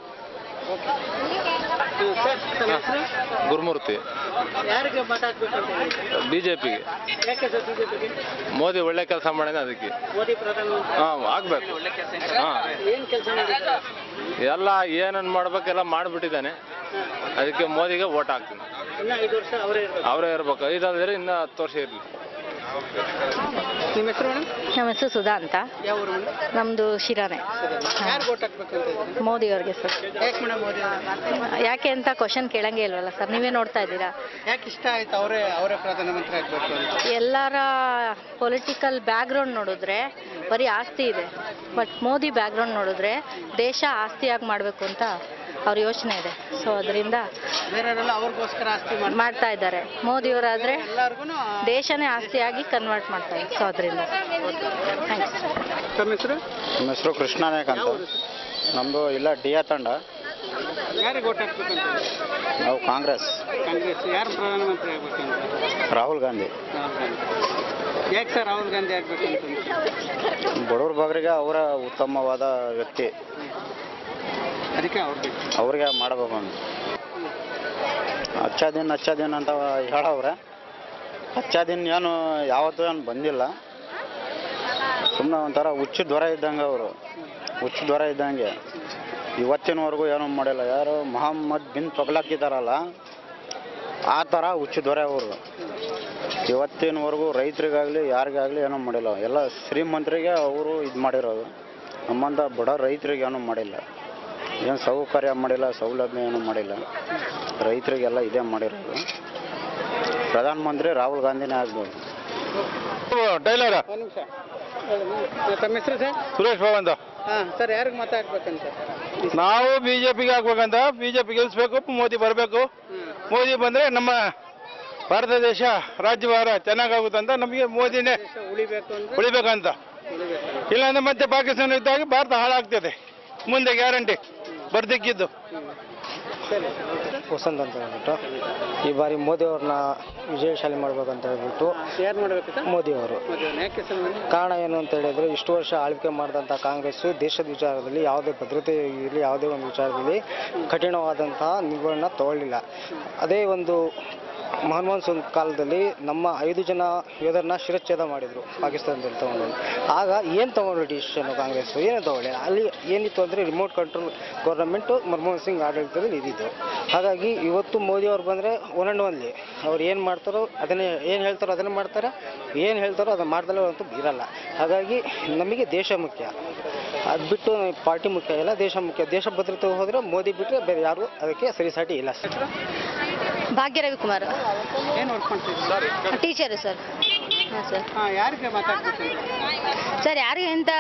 ಗುರುಮೂರ್ತಿ. ಬಿಜೆಪಿಗೆ. ಮೋದಿ ಒಳ್ಳೆ ಕೆಲಸ ಮಾಡಿದ ಅದಕ್ಕೆ. ಹಾಂ ಆಗ್ಬೇಕು. ಹಾಂ. ಎಲ್ಲ ಏನೇನು ಮಾಡ್ಬೇಕೆಲ್ಲ ಮಾಡಿಬಿಟ್ಟಿದ್ದಾನೆ. ಅದಕ್ಕೆ ಮೋದಿಗೆ ಓಟ್ ಹಾಕ್ತೀನಿ. ಅವರೇ ಇರ್ಬೇಕು. ಐದಾದ್ರೆ ಇನ್ನೂ ಹತ್ತು ವರ್ಷ ಇರಲಿ. ನಿಮ್ಮ ಹೆಸರು ಮೇಡಮ್? ನಮ್ಮ ಹೆಸರು ಸುಧಾ ಅಂತ. ಯಾವ ಊರು ಮೇಡಮ್? ನಮ್ಮದು ಶಿರಾನೆ. ಇದ್ದೀರಿ? ಮೋದಿ ಅವ್ರಿಗೆ ಸರ್. ಯಾಕೆ ಮೇಡಮ್ ಮೋದಿ ಯಾಕೆ ಅಂತ ಕ್ವಶನ್ ಕೇಳಂಗೆ ಇಲ್ವಲ್ಲ ಸರ್. ನೀವೇ ನೋಡ್ತಾ ಇದ್ದೀರಾ? ಯಾಕೆ ಇಷ್ಟ ಆಯ್ತು ಅವರೇ ಅವರೇ ಪ್ರಧಾನಮಂತ್ರಿ ಆಗ್ಬೇಕು ಅಂತ? ಎಲ್ಲರ ಪೊಲಿಟಿಕಲ್ ಬ್ಯಾಕ್ಗ್ರೌಂಡ್ ನೋಡಿದ್ರೆ ಬರೀ ಆಸ್ತಿ ಇದೆ. ಬಟ್ ಮೋದಿ ಬ್ಯಾಕ್ಗ್ರೌಂಡ್ ನೋಡಿದ್ರೆ ದೇಶ ಆಸ್ತಿಯಾಗಿ ಮಾಡಬೇಕು ಅಂತ ಅವ್ರ ಯೋಚನೆ ಇದೆ. ಸೊ ಅದರಿಂದ ಬೇರೆಯವರೆಲ್ಲ ಅವ್ರಿಗೋಸ್ಕರ ಆಸ್ತಿ ಮಾಡ್ತಾ ಇದ್ದಾರೆ. ಮೋದಿಯವರಾದ್ರೆ ದೇಶನೇ ಆಸ್ತಿಯಾಗಿ ಕನ್ವರ್ಟ್ ಮಾಡ್ತಾರೆ ಸೊ ಅದರಿಂದ. ನಮ್ಮ ಹೆಸರು ಕೃಷ್ಣ ನಾಯಕ್ ಅಂತ ನಮ್ಮದು ಇಲ್ಲ ಡಿಯಾ ತಂಡ? ನಾವು ಕಾಂಗ್ರೆಸ್. ಕಾಂಗ್ರೆಸ್. ಯಾರು ಪ್ರಧಾನಮಂತ್ರಿ ಆಗ್ಬೇಕಂತ? ರಾಹುಲ್ ಗಾಂಧಿ. ರಾಹುಲ್ ಗಾಂಧಿ. ಯಾಕೆ ಸರ್ ರಾಹುಲ್ ಗಾಂಧಿ ಆಗ್ಬೇಕಂತ ಬಡವ್ರ ಬಗ್ಗರಿಗೆ ಅವರ ಉತ್ತಮವಾದ ವ್ಯಕ್ತಿ. ಅದಕ್ಕೆ ಅವ್ರಿಗೆ. ಅವ್ರಿಗೆ ಮಾಡಬೇಕು ಅಂತ ದಿನ, ಹಚ್ಚ ಅಂತ ಹೇಳವ್ರೆ. ಹಚ್ಚ ಏನು, ಯಾವತ್ತೂ ಏನು ಬಂದಿಲ್ಲ. ಸುಮ್ಮನೆ ಒಂಥರ ಹುಚ್ಚು ದ್ವರ ಇದ್ದಂಗೆ ಅವರು. ಹುಚ್ಚು ದ್ವರ ಇದ್ದಂಗೆ. ಇವತ್ತಿನವರೆಗೂ ಏನೂ ಮಾಡಿಲ್ಲ. ಯಾರು ಮೊಹಮ್ಮದ್ ಬಿನ್ ತೊಗ್ಲಾಕಿದಾರಲ್ಲ ಆ ಥರ ಹುಚ್ಚು ದೊರೆ ಅವರು. ಇವತ್ತಿನವರೆಗೂ ರೈತರಿಗಾಗಲಿ, ಯಾರಿಗಾಗಲಿ ಏನೂ ಮಾಡಿಲ್ಲ. ಎಲ್ಲ ಶ್ರೀಮಂತರಿಗೆ ಅವರು ಇದು ಮಾಡಿರೋದು. ನಮ್ಮಂಥ ಬಡ ರೈತರಿಗೆ ಏನೂ ಮಾಡಿಲ್ಲ. ಏನು ಸೌಕರ್ಯ ಮಾಡಿಲ್ಲ ಸೌಲಭ್ಯ ಏನು ಮಾಡಿಲ್ಲ. ರೈತರಿಗೆಲ್ಲ ಇದೇ ಮಾಡಿರೋದು. ಪ್ರಧಾನಮಂತ್ರಿ ರಾಹುಲ್ ಗಾಂಧಿನೇ ಆಗ್ಬೋದು. ಟೈಲರ್. ಒಂದು ನಿಮಿಷ. ತಮ್ಮ ಹೆಸರು ಸರ್? ಸುರೇಶ್ ಬಾಬು ಅಂತ ಹಾಂ ಸರ್ ಯಾರಿಗೆ ಮತ ಹಾಕ್ಬೇಕಂತ ನಾವು ಬಿಜೆಪಿಗೆ ಹಾಕ್ಬೇಕಂತ ಬಿಜೆಪಿ ಗೆಲ್ಲಿಸ್ಬೇಕು ಮೋದಿ ಬರಬೇಕು. ಮೋದಿ ಬಂದ್ರೆ ನಮ್ಮ ಭಾರತ ದೇಶ ರಾಜ್ಯಭಾರ ಚೆನ್ನಾಗಾಗುತ್ತೆ ಅಂತ ನಮಗೆ ಮೋದಿನೇ ಉಳಿಬೇಕು ಉಳಿಬೇಕಂತ. ಉಳಿಬೇಕು. ಇಲ್ಲಾಂದ್ರೆ ಮತ್ತೆ ಪಾಕಿಸ್ತಾನ ಇದ್ದಾಗ ಭಾರತ ಹಾಳಾಗ್ತದೆ. ಮುಂದೆ ಗ್ಯಾರಂಟಿ. ಬರ್ದಿಕ್ಕಿದ್ದು. ವಸಂತ ಅಂತ ಹೇಳ್ಬಿಟ್ಟು. ಈ ಬಾರಿ ಮೋದಿ ಅವ್ರನ್ನ ವಿಜಯಶಾಲಿ ಮಾಡ್ಬೇಕಂತ ಹೇಳ್ಬಿಟ್ಟು ಯಾರು ಮಾಡ್ಬೇಕು ಮೋದಿ ಅವರು. ಯಾಕೆ ಸರ್ ಕಾರಣ ಏನು ಅಂತ ಹೇಳಿದ್ರೆ ಇಷ್ಟು ವರ್ಷ ಆಳ್ವಿಕೆ ಮಾಡಿದಂಥ ಕಾಂಗ್ರೆಸ್ಸು ದೇಶದ ವಿಚಾರದಲ್ಲಿ ಯಾವುದೇ ಭದ್ರತೆ ಇರಲಿ ಯಾವುದೇ ಒಂದು ವಿಚಾರದಲ್ಲಿ ಕಠಿಣವಾದಂತಹ ನಿಲುವನ್ನ ತಗೊಳ್ಳಿಲ್ಲ. ಅದೇ ಒಂದು ಮನಮೋಹನ್ ಸಿಂಗ್ ಕಾಲದಲ್ಲಿ ನಮ್ಮ ಐದು ಜನ ಯೋಧರನ್ನ ಶಿರಚ್ಛೇದ ಮಾಡಿದ್ರು ಪಾಕಿಸ್ತಾನದಲ್ಲಿ ತೊಗೊಂಡು ಆಗ ಏನು ತಗೊಂಡ್ರು ಡಿಸಿಷನ್ ಕಾಂಗ್ರೆಸ್ ಏನು ತಗೊಳ್ಳಿ? ಅಲ್ಲಿ ಏನಿತ್ತು ಅಂದರೆ remote control government Manmohan Singh ಆಡಳಿತದಲ್ಲಿ ಇದ್ದಿದ್ದು ಹಾಗಾಗಿ ಇವತ್ತು ಮೋದಿ ಅವ್ರು ಬಂದರೆ ಒನ್ ಆ್ಯಂಡ್ ಒನ್ಲಿ ಅವ್ರು ಏನು ಮಾಡ್ತಾರೋ ಅದನ್ನೇ, ಏನು ಹೇಳ್ತಾರೋ ಅದನ್ನೇ ಮಾಡ್ತಾರೆ. ಏನು ಹೇಳ್ತಾರೋ ಅದನ್ನು ಮಾಡ್ದಲ್ಲ ಅಂತೂ ಇರಲ್ಲ ಹಾಗಾಗಿ ನಮಗೆ ದೇಶ ಮುಖ್ಯ. ಅದು ಬಿಟ್ಟು ಪಾರ್ಟಿ ಮುಖ್ಯ ಇಲ್ಲ, ದೇಶ ಮುಖ್ಯ. ದೇಶ ಭದ್ರತೆ ಹೋದರೆ ಮೋದಿ ಬಿಟ್ಟರೆ ಬೇರೆ ಯಾರು ಅದಕ್ಕೆ ಸರಿಸಾಟಿ ಇಲ್ಲ. ಭಾಗ್ಯ ರವಿಕುಮಾರ್. ಏನು ವರ್ಕ್ ಮಾಡ್ತಿದ್ದೀರಿ ಟೀಚರು ಸರ್. ಹಾಂ ಸರ್. ಹಾಂ ಯಾರಿಗೆ ಸರ್ ಯಾರಿಗೆ ಅಂತ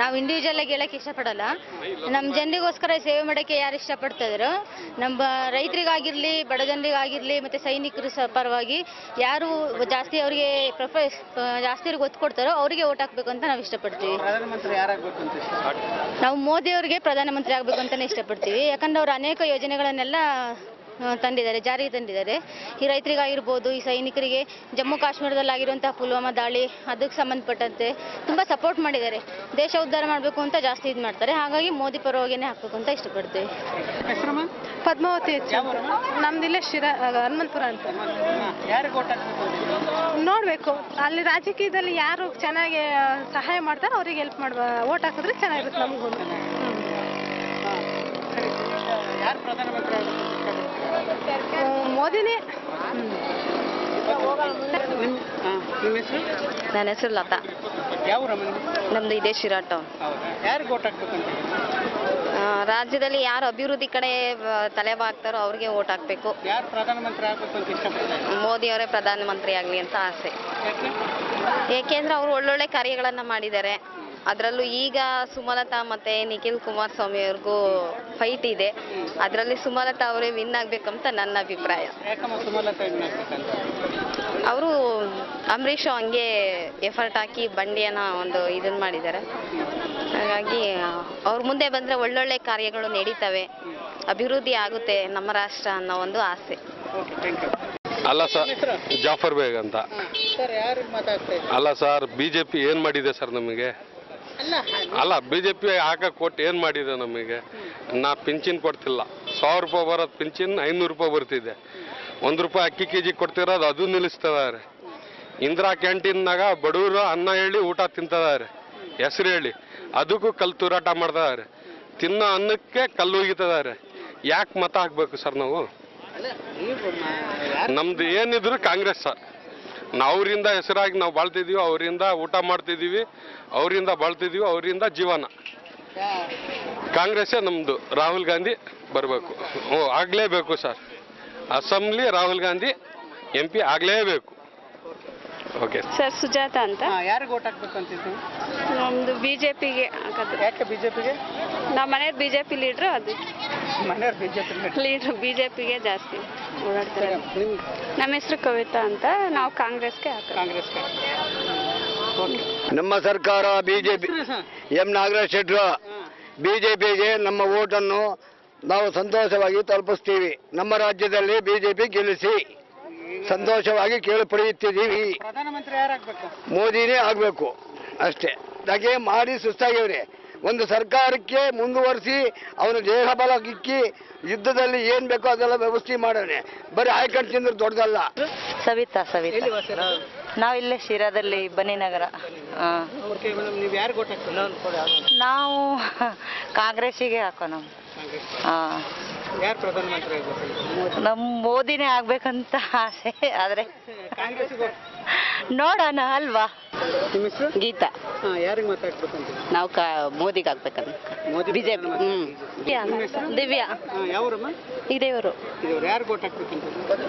ನಾವು ಇಂಡಿವಿಜುವಲ್ ಆಗಿ ಹೇಳಕ್ಕೆ ಇಷ್ಟಪಡಲ್ಲ. ನಮ್ಮ ಜನರಿಗೋಸ್ಕರ ಸೇವೆ ಮಾಡೋಕ್ಕೆ ಯಾರು ಇಷ್ಟಪಡ್ತಾ ಇದ್ರು. ನಮ್ಮ ರೈತರಿಗಾಗಿರಲಿ ಬಡ ಜನರಿಗಾಗಿರಲಿ ಮತ್ತು ಸೈನಿಕರು ಸ ಪರವಾಗಿ ಯಾರು ಜಾಸ್ತಿ ಅವರಿಗೆ ಪ್ರೊಫೆ ಜಾಸ್ತಿ ಅವ್ರಿಗೆ ಒತ್ತು ಕೊಡ್ತಾರೋ ಅವರಿಗೆ ಓಟ್ ಹಾಕ್ಬೇಕು ಅಂತ ನಾವು ಇಷ್ಟಪಡ್ತೀವಿ. ಪ್ರಧಾನಮಂತ್ರಿ ಯಾರಾಗಬೇಕು ಅಂತ ನಾವು ಮೋದಿ ಅವರಿಗೆ ಪ್ರಧಾನಮಂತ್ರಿ ಆಗಬೇಕು ಅಂತಾನೆ ಇಷ್ಟಪಡ್ತೀವಿ. ಯಾಕಂದ್ರೆ ಅವರು ಅನೇಕ ಯೋಜನೆಗಳನ್ನೆಲ್ಲ ತಂದಿದ್ದಾರೆ ಜಾರಿಗೆ ತಂದಿದ್ದಾರೆ. ಈ ರೈತರಿಗಾಗಿರ್ಬೋದು ಈ ಸೈನಿಕರಿಗೆ ಜಮ್ಮು ಕಾಶ್ಮೀರದಲ್ಲಿ ಆಗಿರುವಂತಹ ಪುಲ್ವಾಮಾ ದಾಳಿ ಅದಕ್ಕೆ ಸಂಬಂಧಪಟ್ಟಂತೆ ತುಂಬ ಸಪೋರ್ಟ್ ಮಾಡಿದ್ದಾರೆ. ದೇಶ ಉದ್ಧಾರ ಮಾಡಬೇಕು ಅಂತ ಜಾಸ್ತಿ ಇದು ಮಾಡ್ತಾರೆ. ಹಾಗಾಗಿ ಮೋದಿ ಪರವಾಗಿನೇ ಹಾಕಬೇಕು ಅಂತ ಇಷ್ಟಪಡ್ತೀವಿ. ಪದ್ಮಾವತಿ ನಮ್ದಿಲ್ಲೇ ಶಿರ ಹನುಮಂತಪುರ ಅಂತ. ನೋಡ್ಬೇಕು ಓಟ್ ಹಾಕ್ಬೇಕು ನೋಡಬೇಕು. ಅಲ್ಲಿ ರಾಜಕೀಯದಲ್ಲಿ ಯಾರು ಚೆನ್ನಾಗಿ ಸಹಾಯ ಮಾಡ್ತಾರೋ ಅವ್ರಿಗೆ ಹೆಲ್ಪ್ ಮಾಡುವ ಓಟ್ ಹಾಕಿದ್ರೆ ಚೆನ್ನಾಗಿರುತ್ತೆ ನಮಗೂ. ಯಾರು ಪ್ರಧಾನಮಂತ್ರಿ ಮೋದಿನೇ ನಿಮ್ಮ ಹೆಸರು? ನನ್ನ ಹೆಸರು ಲತಾ. ಯಾವ ನಮ್ದು? ಇದೇ ಶಿರಾಟ ಓಟ್ ರಾಜ್ಯದಲ್ಲಿ ಯಾರು ಅಭಿವೃದ್ಧಿ ಕಡೆ ತಲೆ ಬಾಗ್ತಾರೋ ಅವ್ರಿಗೆ ಓಟ್ ಹಾಕ್ಬೇಕು. ಯಾರು ಪ್ರಧಾನಮಂತ್ರಿ ಆಗಬೇಕು ಅಂತ ಪ್ರಧಾನಮಂತ್ರಿ ಆಗಲಿ ಅಂತ ಆಸೆ. ಏಕೆಂದ್ರೆ ಅವರು ಒಳ್ಳೊಳ್ಳೆ ಕಾರ್ಯಗಳನ್ನು ಮಾಡಿದ್ದಾರೆ. ಅದರಲ್ಲೂ ಈಗ ಸುಮಲತಾ ಮತ್ತೆ ನಿಖಿಲ್ ಕುಮಾರಸ್ವಾಮಿ ಅವ್ರಿಗೂ ಫೈಟ್ ಇದೆ. ಅದರಲ್ಲಿ ಸುಮಲತಾ ಅವರೇ ವಿನ್ ಆಗ್ಬೇಕಂತ ನನ್ನ ಅಭಿಪ್ರಾಯ. ಸುಮಲತಾ ಅವರು ಅಂಬರೀಷ್ ಹಂಗೆ ಎಫರ್ಟ್ ಹಾಕಿ ಬಂಡಿಯನ ಒಂದು ಇದನ್ನ ಮಾಡಿದ್ದಾರೆ. ಹಾಗಾಗಿ ಅವ್ರ ಮುಂದೆ ಬಂದ್ರೆ ಒಳ್ಳೊಳ್ಳೆ ಕಾರ್ಯಗಳು ನಡೀತವೆ. ಅಭಿವೃದ್ಧಿ ಆಗುತ್ತೆ ನಮ್ಮ ರಾಷ್ಟ್ರ ಅನ್ನೋ ಒಂದು ಆಸೆ. ಓಕೆ ಥ್ಯಾಂಕ್ ಯು ಅಲ್ಲ ಸರ್ ಜಾಫರ್ ಬೇಗ್ ಅಂತ. ಅಲ್ಲ ಸರ್ ಬಿಜೆಪಿ ಏನು ಮಾಡಿದೆ ಸರ್ ನಮಗೆ? ಅಲ್ಲ? ಬಿಜೆಪಿ ಬಿ ಜೆ ಪಿ ಹಾಕಕ್ಕೆ ಕೊಟ್ಟು ಏನು ಮಾಡಿದೆ ನಮಗೆ? ನಾ ಪಿಂಚಿನ್ ಕೊಡ್ತಿಲ್ಲ. ಸಾವಿರ ರೂಪಾಯಿ ಬರೋದು ಪಿಂಚಿನ್ ಐನೂರು ರೂಪಾಯಿ ಬರ್ತಿದೆ. ಒಂದು ರೂಪಾಯಿ ಅಕ್ಕಿ ಕೆ ಜಿ ಕೊಡ್ತಿರೋದು ಅದು ನಿಲ್ಲಿಸ್ತದಾರೆ ಇಂದಿರಾ ಕ್ಯಾಂಟೀನ್ನಾಗ ಬಡವರು ಅನ್ನ ಹೇಳಿ ಊಟ ತಿಂತದಾರೆ ಹೆಸರು ಹೇಳಿ. ಅದಕ್ಕೂ ಕಲ್ಲು ತೂರಾಟ ಮಾಡ್ತಿದ್ದಾರೆ. ತಿನ್ನೋ ಅನ್ನಕ್ಕೆ ಕಲ್ಲು ಒಗಿತದಾರೆ ಯಾಕೆ ಮತ ಹಾಕ್ಬೇಕು ಸರ್ ನಾವು? ನಮ್ದು ಏನಿದ್ರು ಕಾಂಗ್ರೆಸ್ ಸರ್. ನಾವು ಅವರಿಂದ ಹೆಸರಾಗಿ ನಾವು ಬಾಳ್ತಿದ್ದೀವಿ ಅವರಿಂದ ಊಟ ಮಾಡ್ತಿದೀವಿ, ಅವರಿಂದ ಬಾಳ್ತಿದ್ದೀವಿ ಅವರಿಂದ ಜೀವನ. ಕಾಂಗ್ರೆಸ್ಸೇ ನಮ್ಮದು ರಾಹುಲ್ ಗಾಂಧಿ ಬರಬೇಕು. ಓ, ಆಗಲೇಬೇಕು sir. Assembly Rahul Gandhi, M P ಆಗಲೇಬೇಕು. ಓಕೆ ಸರ್ ಸುಜಾತ ಅಂತ. ಯಾರಿಗೆ ಓಟ್ ಹಾಕ್ಬೇಕು ಅಂತಿದ್ದು ನಮ್ದು ಬಿಜೆಪಿಗೆ ಹಾಕೋದು. ಯಾಕೆ ಬಿಜೆಪಿಗೆ? ನಮ್ಮ ಮನೆಯವ್ರು ಬಿಜೆಪಿ ಲೀಡ್ರು ಅದು. ಮನೆಯವ್ರು ಬಿಜೆಪಿ ಲೀಡ್ರು ಬಿಜೆಪಿಗೆ ಜಾಸ್ತಿ ಓಡಾಡ್ತಾರೆ. ನಮ್ಮ ಹೆಸರು ಕವಿತಾ ಅಂತ. ನಾವು ಕಾಂಗ್ರೆಸ್ಗೆ ಕಾಂಗ್ರೆಸ್ಗೆ? ನಮ್ಮ ಸರ್ಕಾರ ಬಿಜೆಪಿ ಎಂ ನಾಗರಾಜ್ ಶೆಟ್ರು. ಬಿಜೆಪಿಗೆ ನಮ್ಮ ಓಟನ್ನು ನಾವು ಸಂತೋಷವಾಗಿ ತಲುಪಿಸ್ತೀವಿ. ನಮ್ಮ ರಾಜ್ಯದಲ್ಲಿ ಬಿಜೆಪಿ ಗೆಲ್ಲಿಸಿ. ಸಂತೋಷವಾಗಿ ಕೇಳಿ ಪಡೆಯುತ್ತಿದ್ದೀವಿ ಪ್ರಧಾನಮಂತ್ರಿ ಯಾರಾಗಬೇಕು? ಮೋದಿನೇ ಆಗಬೇಕು. ಅಷ್ಟೇ. ಹಾಗೆ ಮಾಡಿ ಸುಸ್ತಾಗಿವ್ರೆ. ಒಂದು ಸರ್ಕಾರಕ್ಕೆ ಮುಂದುವರಿಸಿ ಅವನ ದೇಹ ಬಲ ಇಕ್ಕಿ ಯುದ್ಧದಲ್ಲಿ ಏನ್ ಬೇಕೋ ಅದೆಲ್ಲ ವ್ಯವಸ್ಥೆ ಮಾಡೋಣ ಬರೀ ಆಯ್ಕೆ ತಿಂದ್ರೆ ದೊಡ್ಡದಲ್ಲ. ಸವಿತಾ ಸವಿತಾ. ನಾವು ಇಲ್ಲೇ ಶಿರಾದಲ್ಲಿ ಬನ್ನಿನಗರ. ನಾವು ಕಾಂಗ್ರೆಸ್ಸಿಗೆ ಹಾಕೋಣ ಹಾ. ಯಾರು ಪ್ರಧಾನಮಂತ್ರಿ ನಮ್ಮ ಮೋದಿನೇ ಆಗ್ಬೇಕಂತ ಆಸೆ ಆದ್ರೆ ನೋಡೋಣ ಅಲ್ವಾ? ನಿಮ್ಮ ಹೆಸರು? ಗೀತಾ. ಯಾರಿಗೆ ನಾವು ಕಾ ಮೋದಿಗೆ ಆಗ್ಬೇಕಂತ. ಮೋದಿ ಬಿಜೆಪಿ. ಹ್ಮ್. ದಿವ್ಯಾ. ಯಾವೂರಮ್ಮ? ಇದೇವರು ಇವ್ರು ಯಾರು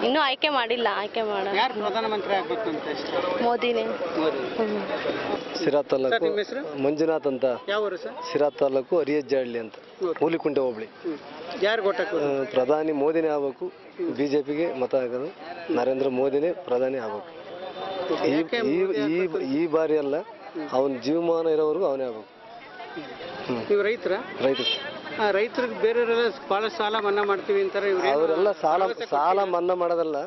ಇನ್ನೂ ಆಯ್ಕೆ ಮಾಡಿಲ್ಲ ಆಯ್ಕೆ ಮಾಡ. ಯಾರು ಪ್ರಧಾನಮಂತ್ರಿ ಆಗ್ಬೇಕು ಅಂತ ಇಷ್ಟ? ಮೋದಿನೇ. ಮೋದಿ. ಸಿರಾ ಸರ್, ತಾಲೂಕು ನಿಮ್ಮ ಹೆಸರು? ಮಂಜುನಾಥ್ ಅಂತ. ಯಾವರು ಸರ್? ಸಿರಾ ತಾಲೂಕು ಅರಿಯಜ್ಜಹಳ್ಳಿ ಅಂತ. ಹುಲಿಕುಂಟೆ ಹೋಬಳಿ. ಯಾರು ಆ, ಪ್ರಧಾನಿ ಮೋದಿನೇ ಆಗ್ಬೇಕು. ಬಿಜೆಪಿಗೆ ಮತ ಹಾಕೋದು. ನರೇಂದ್ರ ಮೋದಿನೇ ಪ್ರಧಾನಿ ಆಗ್ಬೇಕು. ಈ ಈ- ಬಾರಿ ಅಲ್ಲ ಅವನ ಜೀವಮಾನ ಇರೋವರೆಗೂ ಅವನೇ ಆಗ್ಬೇಕು. ನೀವು ರೈತರ? ರೈತ ರೈತರಿಗೆ ಬೇರೆಯವರೆಲ್ಲ ಬಹಳಷ್ಟು ಸಾಲ ಮನ್ನಾ ಮಾಡ್ತೀವಿ ಅಂತಾರೆ ಅವರೆಲ್ಲ ಸಾಲ ಸಾಲ ಮನ್ನಾ ಮಾಡೋದಲ್ಲ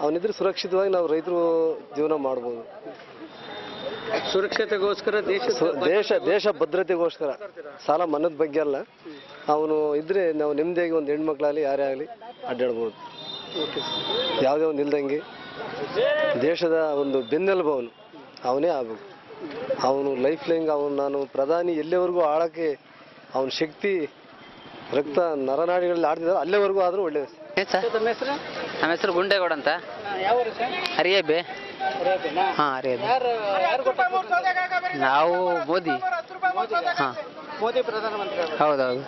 ಅವನಿದ್ರೆ ಸುರಕ್ಷಿತವಾಗಿ ನಾವು ರೈತರು ಜೀವನ ಮಾಡ್ಬೋದು. ಸುರಕ್ಷತೆಗೋಸ್ಕರ ದೇಶದ ದೇಶ ದೇಶ ಭದ್ರತೆಗೋಸ್ಕರ. ಸಾಲ ಮನ್ನದ ಬಗ್ಗೆ ಅಲ್ಲ. ಅವನು ಇದ್ರೆ ನಾವು ನೆಮ್ಮದಿಯಾಗಿ ಒಂದು ಹೆಣ್ಮಕ್ಳಾಗಲಿ ಯಾರೇ ಆಗಲಿ ಅಡ್ಡಾಡ್ಬೋದು ಯಾವುದೇ ಒಂದು ಇಲ್ದಂಗೆ. ದೇಶದ ಒಂದು ಬೆನ್ನೆಲುಬು ಅವನು ಅವನೇ ಆಗ್ಬೇಕು. ಅವನು ಲೈಫ್ ಲೈಂಗ್ ಅವನು ನಾನು ಪ್ರಧಾನಿ ಎಲ್ಲಿವರೆಗೂ ಆಳಕ್ಕೆ ಅವನ ಶಕ್ತಿ ರಕ್ತ ನರನಾಡಿಗಳಲ್ಲಿ ಆಡ್ತಿದ್ದಾರೆ ಅಲ್ಲಿವರೆಗೂ ಆದರೂ ಹೆಸರು? ನಮ್ಮ ಹೆಸರು ಗುಂಡೇಗೌಡ ಅಂತ. ಯಾವ ಊರು ಸರ್? ಹರಿಯಬ್ಬೆ? ಹಾ ಹರಿಯಬ್ಬೆ. ನಾವು ಮೋದಿ. ಹಾಂ. ಮೋದಿ ಪ್ರಧಾನಮಂತ್ರಿ. ಹೌದೌದು.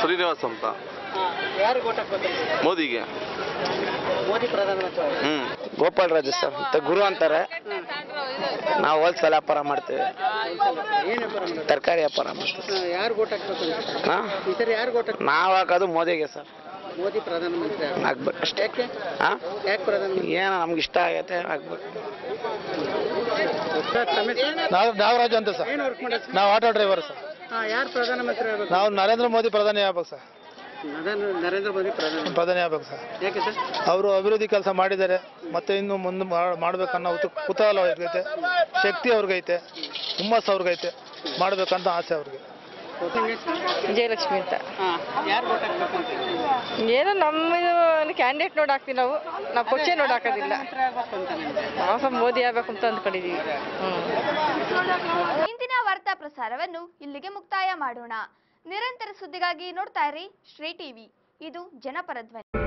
ಶ್ರೀನಿವಾಸ್ ಅಂತ. ಯಾರು ಮೋದಿಗೆ. ಮೋದಿ ಗೋಪಾಲ್ ರಾಜ ಸರ್ ಮತ್ತೆ ಗುರು ಅಂತಾರೆ. ನಾವು ಹೋಲ್ಸೇಲ್ ವ್ಯಾಪಾರ ಮಾಡ್ತೀವಿ? ತರಕಾರಿ ವ್ಯಾಪಾರ ಮಾಡ್ತೀವಿ. ನಾವ್ ಹಾಕೋದು ಮೋದಿಗೆ ಸರ್. ಮೋದಿ ಪ್ರಧಾನಮಂತ್ರಿ ಆಗ್ಬೇಕು. ಅಷ್ಟೇ. ಏನೋ ನಮ್ಗೆ ಇಷ್ಟ ಆಗೈತೆ ಆಗ್ಬೇಕು. ಸರ್ ತಮ್ಮ ನಾವು ನಾಗರಾಜ್ ಅಂತ ಸರ್. ಏನ್ ವರ್ಕ್ ಮಾಡೋದು? ನಾವು ಆಟೋ ಡ್ರೈವರ್ ಸರ್. ಯಾರು ಪ್ರಧಾನಮಂತ್ರಿ ಆಗ್ಬೇಕು? ನಾವು ನರೇಂದ್ರ ಮೋದಿ ಪ್ರಧಾನಿ ಆಗ್ಬೇಕು ಸರ್. ನರೇಂದ್ರ ನರೇಂದ್ರ ಮೋದಿ ಪ್ರಧಾನಿ ಪ್ರಧಾನಿ ಆಗ್ಬೇಕು ಸರ್. ಯಾಕೆ ಸರ್? ಅವರು ಅಭಿವೃದ್ಧಿ ಕೆಲಸ ಮಾಡಿದ್ದಾರೆ ಮತ್ತೆ ಇನ್ನು ಮುಂದೆ ಮಾಡ್- ಮಾಡ್ಬೇಕನ್ನೋ ಉತು ಕುತೂಹಲ ಅವ್ರಿಗೈತೆ ಶಕ್ತಿ ಅವ್ರಿಗೈತೆ ಹುಮ್ಮಸ್ ಅವ್ರಿಗೈತೆ ಮಾಡ್ಬೇಕಂತ ಆಸೆ ಅವ್ರಿಗೆ. ವಿಜಯಲಕ್ಷ್ಮಿ ಅಂತ. ಏನು ಯಾರು ಗೊತ್ತಾಗ್ಬೇಕು ಅಂತ? ಏನೋ ನಮ್ಮ ಕ್ಯಾಂಡಿಡೇಟ್ ನೋಡಿ ಹಾಕ್ತೀವಿ ನಾವು. ನಾವು ಕೊಚ್ಚೆ ನೋಡಿ ಹಾಕೋದಿಲ್ಲ. ನಾವು ಮೋದಿ ಆಗ್ಬೇಕು ಅಂತ ಅಂದ್ಕೊಂಡಿದ್ದೀವಿ ಇಂದಿನ ವಾರ್ತಾ ಪ್ರಸಾರವನ್ನು ಇಲ್ಲಿಗೆ ಮುಕ್ತಾಯ ಮಾಡೋಣ. ನಿರಂತರ ಸುದ್ದಿಗಾಗಿ ನೋಡ್ತಾ ಇರಿ ಶ್ರೀ ಟಿವಿ. ಇದು ಜನಪರ ಧ್ವನಿ.